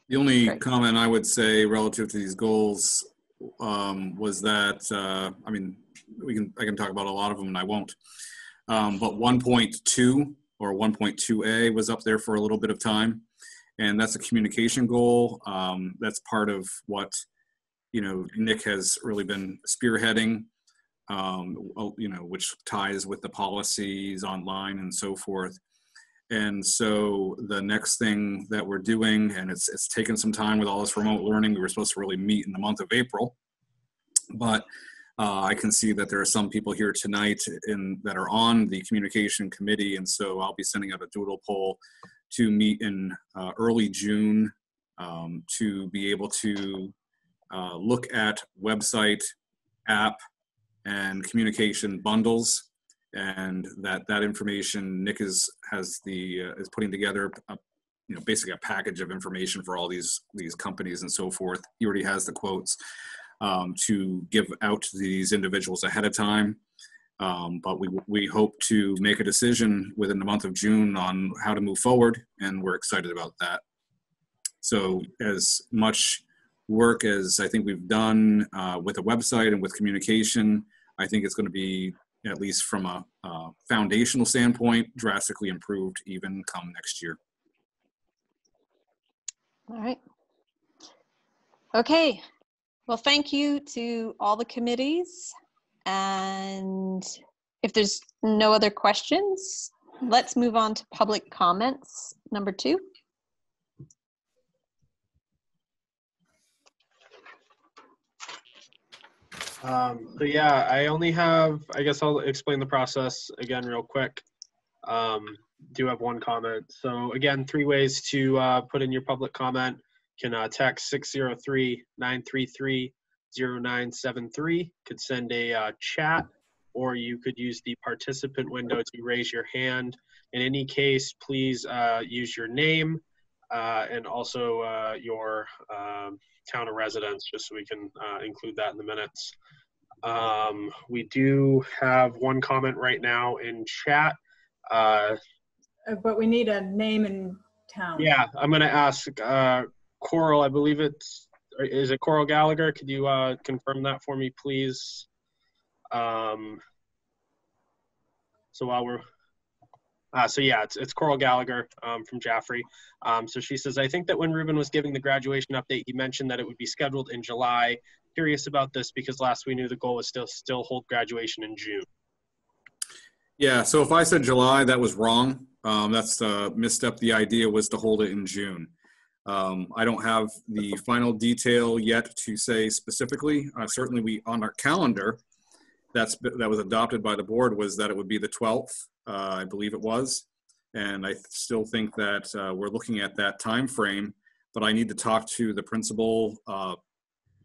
The only Great. comment I would say relative to these goals um, was that, uh, I mean, we can, I can talk about a lot of them and I won't. Um, but 1.2 or 1.2A was up there for a little bit of time. And that's a communication goal. Um, that's part of what, you know, Nick has really been spearheading, um, you know, which ties with the policies online and so forth. And so the next thing that we're doing, and it's it's taken some time with all this remote learning. We were supposed to really meet in the month of April, but uh, I can see that there are some people here tonight in that are on the communication committee, and so I'll be sending out a doodle poll to meet in uh, early June um, to be able to uh, look at website app and communication bundles and that that information nick is has the uh, is putting together a, you know basically a package of information for all these these companies and so forth. He already has the quotes um, to give out to these individuals ahead of time. Um, but we we hope to make a decision within the month of june on how to move forward and we're excited about that. So as much work as i think we've done uh, with a website and with communication i think it's going to be at least from a, a foundational standpoint, drastically improved even come next year. All right. Okay. Well, thank you to all the committees. And if there's no other questions, let's move on to public comments. Number two. Um, so yeah, I only have, I guess I'll explain the process again real quick. Um, do have one comment. So again, three ways to uh, put in your public comment. You can uh, text 603-933-0973. Could send a uh, chat or you could use the participant window to raise your hand. In any case, please uh, use your name uh, and also uh, your um, town of residence, just so we can uh, include that in the minutes. Um, we do have one comment right now in chat. Uh, Uh, But we need a name and town. yeah, I'm going to ask uh, Coral, I believe it's, is it Coral Gallagher? Could you uh, confirm that for me, please? Um, so while we're, uh, so yeah, it's, it's Coral Gallagher um, from Jaffrey. Um, so she says, I think that when Ruben was giving the graduation update, he mentioned that it would be scheduled in July. Curious about this because last we knew the goal was still still hold graduation in June. Yeah, so if I said July, that was wrong. Um, that's a misstep. The idea was to hold it in June. Um, I don't have the final detail yet to say specifically. Uh, certainly, we on our calendar, that's that was adopted by the board was that it would be the 12th. Uh, I believe it was, and I still think that uh, we're looking at that time frame. But I need to talk to the principal, uh,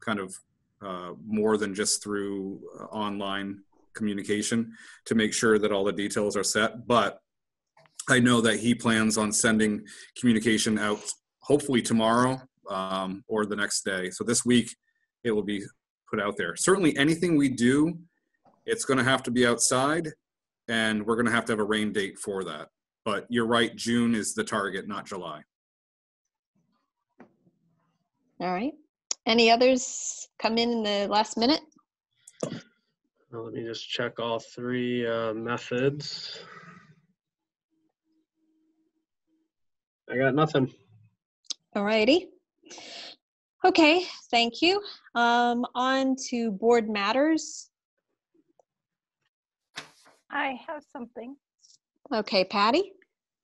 kind of uh, more than just through uh, online communication to make sure that all the details are set. But I know that he plans on sending communication out hopefully tomorrow um, or the next day. So this week it will be put out there. Certainly anything we do, it's going to have to be outside and we're going to have to have a rain date for that. But you're right, June is the target, not July. All right. Any others come in in the last minute? Well, let me just check all three uh, methods. I got nothing. All righty. Okay, thank you. Um, on to board matters. I have something. Okay, Patty?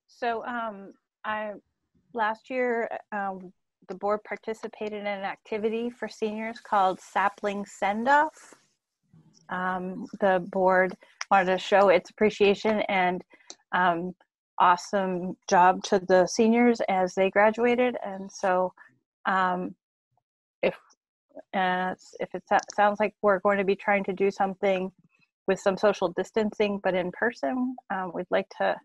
So um, I last year um, the board participated in an activity for seniors called Sapling Send Off. Um, the board wanted to show its appreciation and um, awesome job to the seniors as they graduated, and so um, if uh, if it sounds like we're going to be trying to do something with some social distancing, but in person, um, we'd like to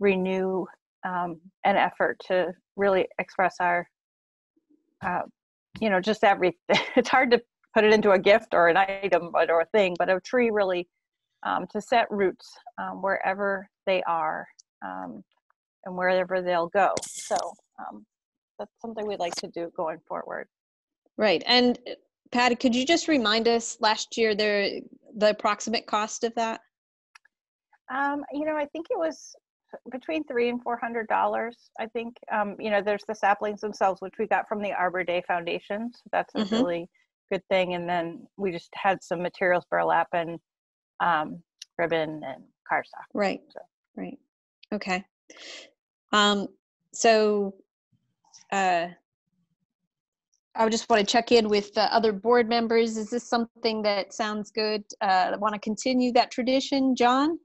renew um, an effort to really express our, uh, you know, just everything. It's hard to put it into a gift or an item but, or a thing, but a tree really um, to set roots um, wherever they are um, and wherever they'll go. So um, that's something we'd like to do going forward. Right. And Patty, could you just remind us last year there the approximate cost of that? Um, you know, I think it was between three and four hundred dollars. I think, um, you know, there's the saplings themselves, which we got from the Arbor Day Foundation. So that's a Mhm. really good thing. And then we just had some materials, burlap and um, ribbon and cardstock. Right. So- Right. Okay. Um, so uh, I would just want to check in with the other board members. Is this something that sounds good? Uh, want to continue that tradition, John?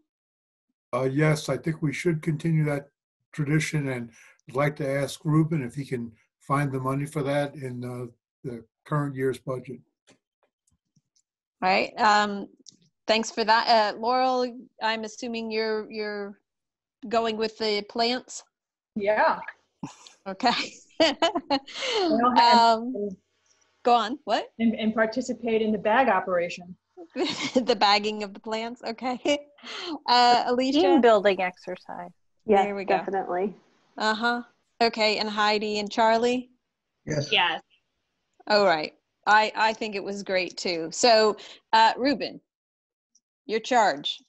Uh, yes, I think we should continue that tradition and I'd like to ask Ruben if he can find the money for that in uh, the current year's budget. All right. Um, thanks for that. Uh, Laurel, I'm assuming you're, you're going with the plants? Yeah. Okay. Well, and- Um, go on. What? And, and participate in the bag operation. the bagging of the plants. Okay. Uh, Alicia? Team building exercise. Yeah. There we go. definitely. Uh huh. Okay. And Heidi and Charlie? Yes. Yes. All right. I, I think it was great too. So, uh, Ruben, your charge.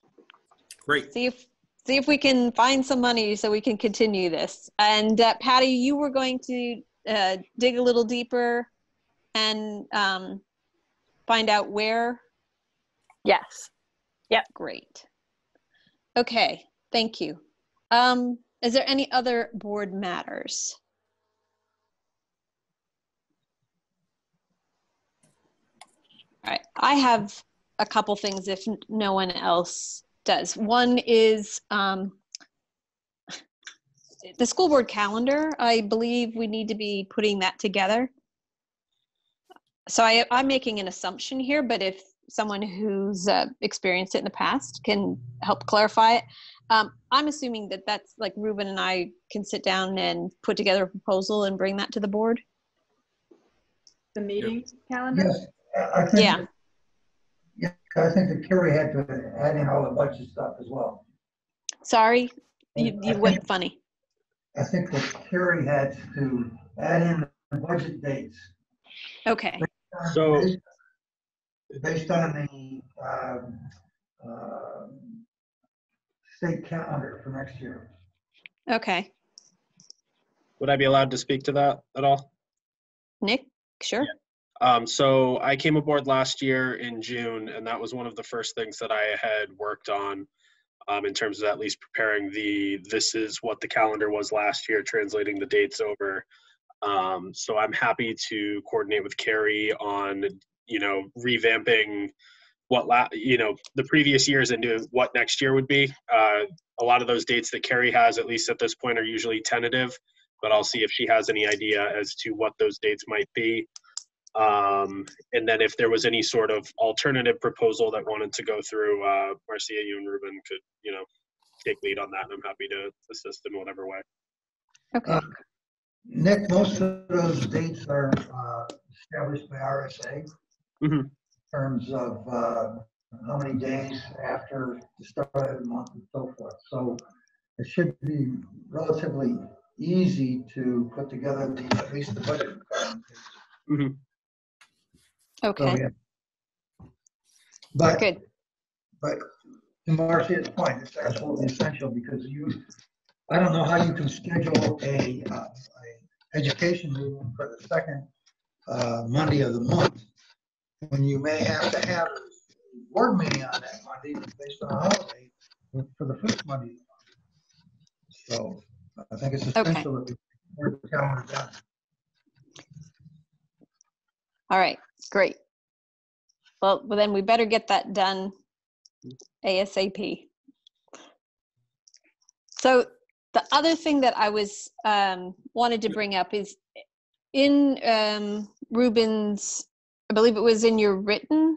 Great. See if see if we can find some money so we can continue this. And uh, Patty, you were going to uh, dig a little deeper and um, find out where. Yes. Yep. Great. Okay. Thank you. Um, is there any other board matters? All right. I have a couple things if no one else does. One is um, the school board calendar. I believe we need to be putting that together. So I, I'm making an assumption here, but if someone who's uh, experienced it in the past can help clarify it, um, I'm assuming that that's like Ruben and I can sit down and put together a proposal and bring that to the board. The meeting calendar? Yes, I- I think. Yeah. Yeah, I think that Kerry had to add in all the budget stuff as well. Sorry, you, I you think- went funny. I think that Kerry had to add in the budget dates. Okay. So- Based- Based on the, um, um, state calendar for next year. Okay. Would I be allowed to speak to that at all? Nick, sure. Um, so I came aboard last year in June, and that was one of the first things that I had worked on um, in terms of at least preparing the this is what the calendar was last year, translating the dates over. Um, so I'm happy to coordinate with Carrie on you know revamping what la- you know the previous years into what next year would be. Uh, a lot of those dates that Carrie has, at least at this point, are usually tentative, but I'll see if she has any idea as to what those dates might be. Um, and then if there was any sort of alternative proposal that wanted to go through, uh, Marcia, you and Ruben could, you know, take lead on that, and I'm happy to assist in whatever way. Okay. Uh, Nick, most of those dates are uh, established by RSA. Mhm. In terms of uh, how many days after the start of the month and so forth. So it should be relatively easy to put together the, at least the budget. Mhm. So, Okay. yeah. But, Good. but to Marcia's point, it's absolutely essential because you, I don't know how you can schedule a, uh, a education meeting for the second uh, Monday of the month when you may have to have a board meeting on that Monday based on a holiday for the first Monday. of the month. So I think it's Okay. essential that we work the calendar down. All right. Great. Well, well, then we better get that done ASAP. So the other thing that I was um, wanted to bring up is in um, Ruben's, I believe it was in your written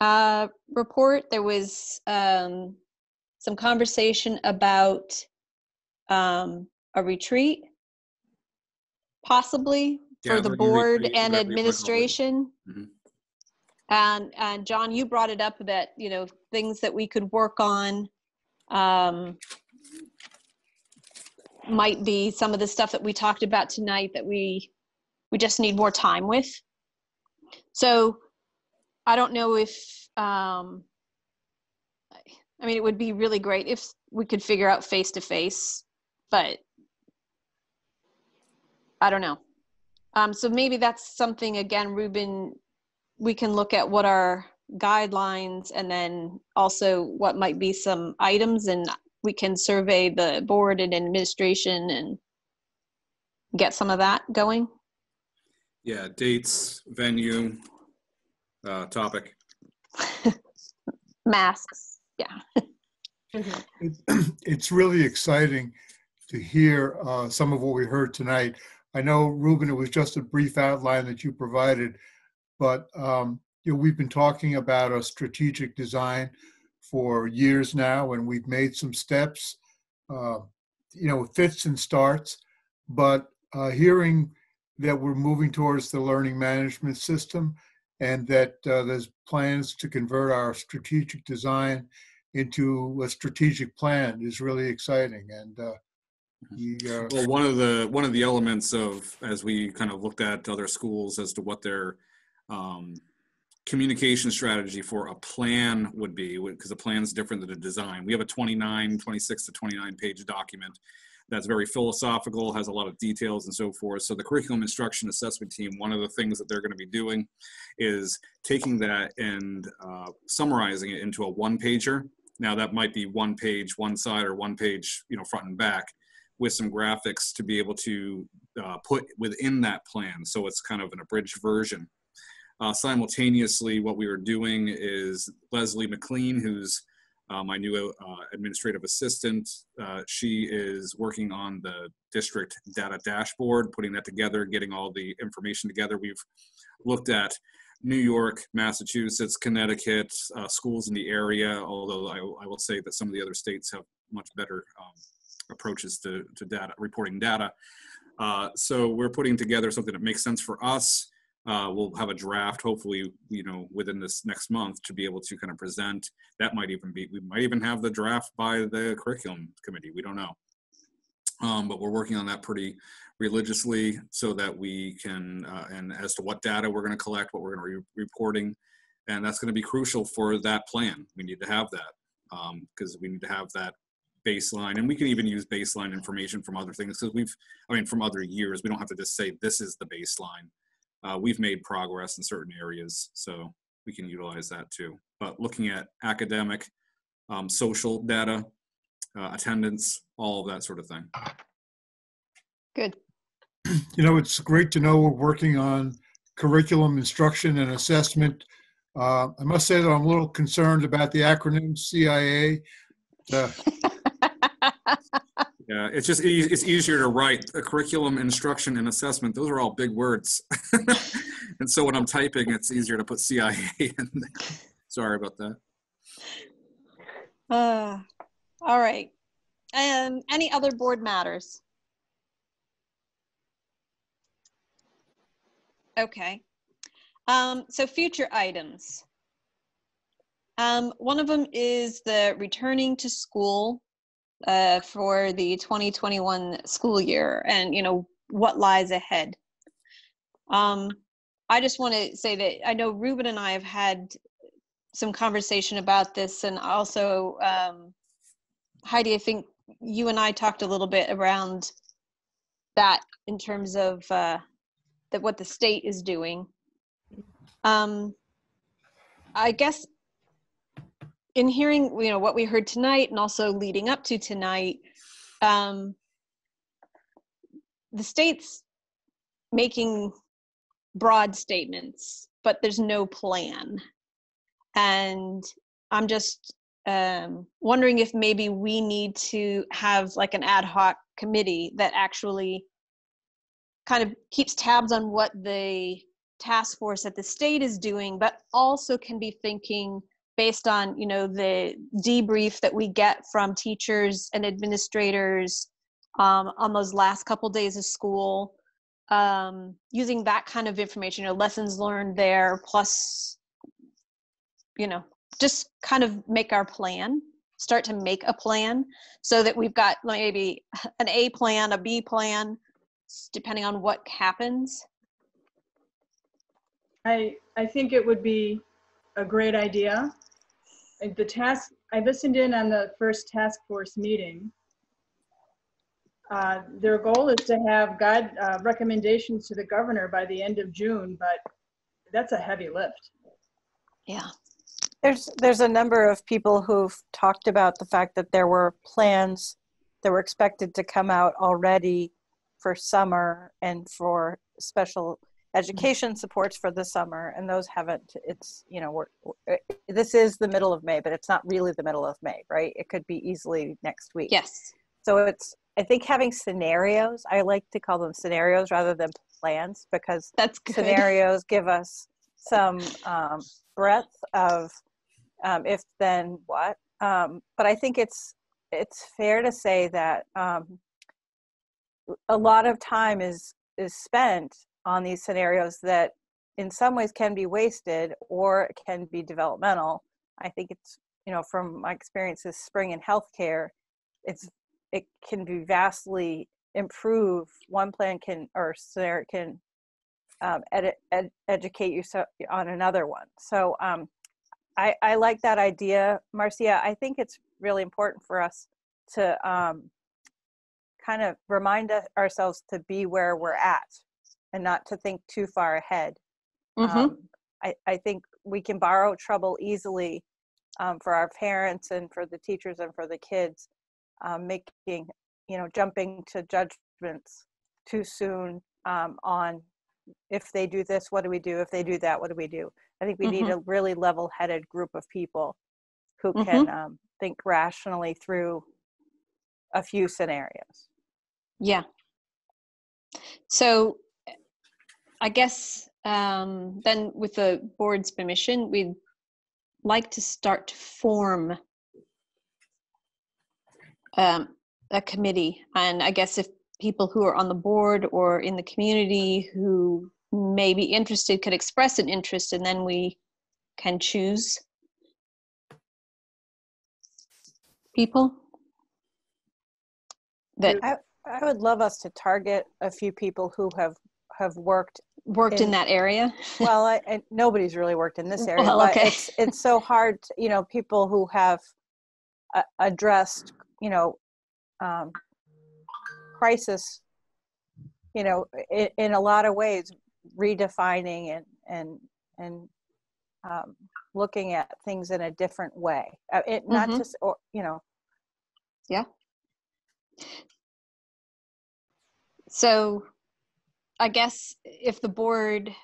uh, report. There was um, some conversation about um, a retreat, possibly for the board and administration. Mhm. And, and John, you brought it up that, you know, things that we could work on um, might be some of the stuff that we talked about tonight that we, we just need more time with. So I don't know if, um, I mean, it would be really great if we could figure out face to face, but I don't know. Um, so maybe that's something again, Ruben, we can look at what our guidelines and then also what might be some items and we can survey the board and administration and get some of that going. Yeah, dates, venue, uh, topic. Masks, yeah. It- It's really exciting to hear uh, some of what we heard tonight. I know, Ruben, it was just a brief outline that you provided, but um, you know, we've been talking about a strategic design for years now, and we've made some steps. Uh, you know, fits and starts, but uh, hearing that we're moving towards the learning management system and that uh, there's plans to convert our strategic design into a strategic plan is really exciting. And Well, one of the one of the elements of as we kind of looked at other schools as to what their um, communication strategy for a plan would be, because a plan is different than a design. We have a 29, 26 to 29 page document that's very philosophical, has a lot of details and so forth. So the curriculum instruction assessment team, one of the things that they're going to be doing is taking that and uh, summarizing it into a one pager. Now that might be one page, one side, or one page, you know, front and back, with some graphics to be able to uh, put within that plan. So it's kind of an abridged version. Uh, simultaneously, what we were doing is Leslie McLean, who's uh, my new uh, administrative assistant, uh, she is working on the district data dashboard, putting that together, getting all the information together. We've looked at New York, Massachusetts, Connecticut, uh, schools in the area, although I, I, will say that some of the other states have much better um, approaches to, to data, reporting data. Uh, so we're putting together something that makes sense for us uh, we'll have a draft, hopefully, you know, within this next month to be able to kind of present. That might even be, we might even have the draft by the curriculum committee. We don't know. Um, but we're working on that pretty religiously so that we can, uh, and as to what data we're going to collect, what we're going to be reporting. And that's going to be crucial for that plan. We need to have that because um, we need to have that baseline and we can even use baseline information from other things because we've i mean from other years we don't have to just say this is the baseline uh, we've made progress in certain areas, so we can utilize that too. But looking at academic, um, social data, uh, attendance, all of that sort of thing. Good. You know, it's great to know we're working on curriculum instruction and assessment. Uh, I must say that I'm a little concerned about the acronym CIA. Uh, Yeah, it's just it's easier to write a curriculum, instruction, and assessment. Those are all big words, and so when I'm typing, it's easier to put CIA in. There. Sorry about that. Uh, all right. And any other board matters? Okay. Um, so future items. Um, one of them is the returning to school uh, for the 2021 school year and you know what lies ahead. Um, i just want to say that i know ruben and i have had some conversation about this and also um, heidi i think you and i talked a little bit around that in terms of uh, that what the state is doing. Um, i guess in hearing you know what we heard tonight and also leading up to tonight um, the state's making broad statements but there's no plan. And i'm just um, wondering if maybe we need to have like an ad hoc committee that actually kind of keeps tabs on what the task force at the state is doing but also can be thinking based on you know the debrief that we get from teachers and administrators um, on those last couple days of school um, using that kind of information you know lessons learned there plus you know just kind of make our plan start to make a plan so that we've got maybe an a plan a b plan depending on what happens. I i think it would be a great idea the task, I listened in on the first task force meeting. Uh, their goal is to have guide uh, recommendations to the governor by the end of June, but that's a heavy lift. Yeah. There's there's a number of people who've talked about the fact that there were plans that were expected to come out already for summer and for special education supports for the summer and those haven't it's you know we're, we're, this is the middle of may but it's not really the middle of may right it could be easily next week yes so it's i think having scenarios i like to call them scenarios rather than plans because that's good. scenarios give us some um, breadth of um, if then what. Um, but I think it's it's fair to say that um, a lot of time is is spent on these scenarios that in some ways can be wasted or can be developmental. I think it's you know from my experiences spring in healthcare, it's it can be vastly improve. One plan can or scenario can um, ed- ed- educate you so, on another one. So um, I, I like that idea, Marcia. I think it's really important for us to um, kind of remind ourselves to be where we're at and not to think too far ahead. Mhm. Um, I, I think we can borrow trouble easily um, for our parents and for the teachers and for the kids, um, making, you know, jumping to judgments too soon um, on if they do this, what do we do? If they do that, what do we do? I think we need a really level headed group of people who can um, think rationally through a few scenarios. Yeah. So I guess um, then with the board's permission, we'd like to start to form um, a committee. And I guess if people who are on the board or in the community who may be interested could express an interest and then we can choose people that I, I would love us to target a few people who have have worked worked in that area. well, I, I, nobody's really worked in this area, Well, but it's it's so hard. To, you know, people who have uh, addressed, you know, um, crisis. You know, in, in a lot of ways, redefining and and and um, looking at things in a different way. Uh, it not Mhm. just or you know. Yeah. So I guess if the board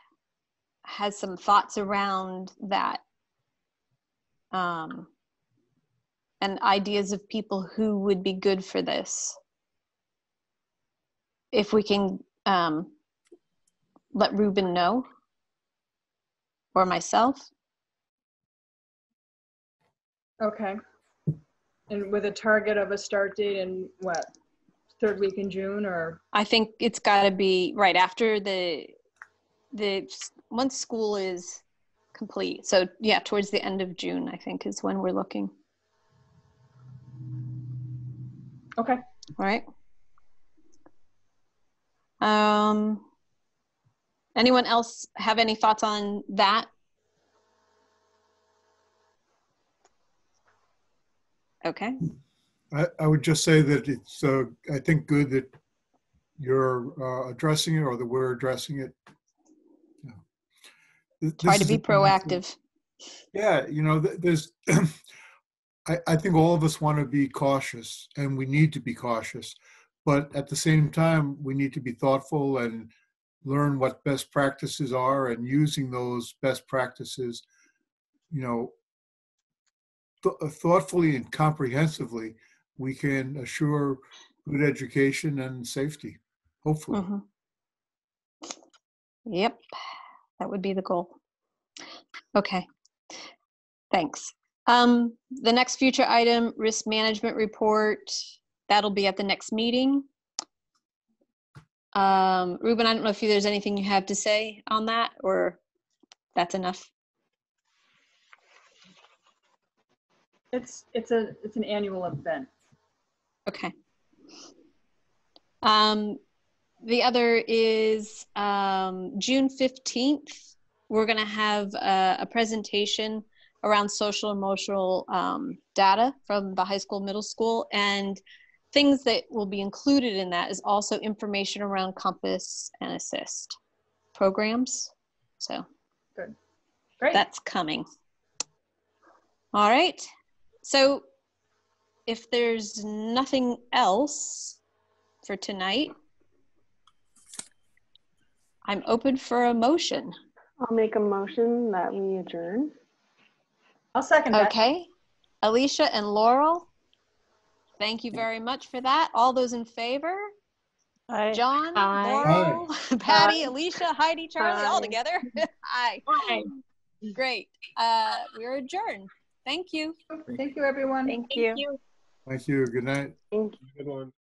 has some thoughts around that um, and ideas of people who would be good for this, if we can um, let Ruben know or myself. Okay. And with a target of a start date and what, third week in June or? I think it's got to be right after the the once school is complete. So yeah, towards the end of June, I think is when we're looking. Okay. All right. Um, anyone else have any thoughts on that? Okay. I, I would just say that it's, uh, I think, good that you're uh, addressing it or that we're addressing it. Yeah. Try to be proactive. Yeah, you know, th- there's, I, I think all of us want to be cautious and we need to be cautious. But at the same time, we need to be thoughtful and learn what best practices are and using those best practices, you know, th- thoughtfully and comprehensively, we can assure good education and safety, hopefully. Mhm. Yep, that would be the goal. Okay, thanks. Um, the next future item, risk management report, that'll be at the next meeting. Um, Ruben, I don't know if there's anything you have to say on that, or that's enough. It's, it's a, it's an annual event. Okay. Um, the other is um, June 15th. We're going to have a, a presentation around social emotional um, data from the high school, middle school, and things that will be included in that is also information around Compass and Assist programs. So Good. Great. that's coming. All right. So if there's nothing else for tonight, I'm open for a motion. I'll make a motion that we adjourn. I'll second that. Okay. Alicia and Laurel, thank you very much for that. All those in favor? Aye. John, Aye. Laurel, Patty, Aye. Alicia, Heidi, Charlie, all together. Aye. Aye. Great. Uh, we're adjourned. Thank you. Thank you, everyone. Thank Thank you. You. Thank you. Good night. Thank you. Good one.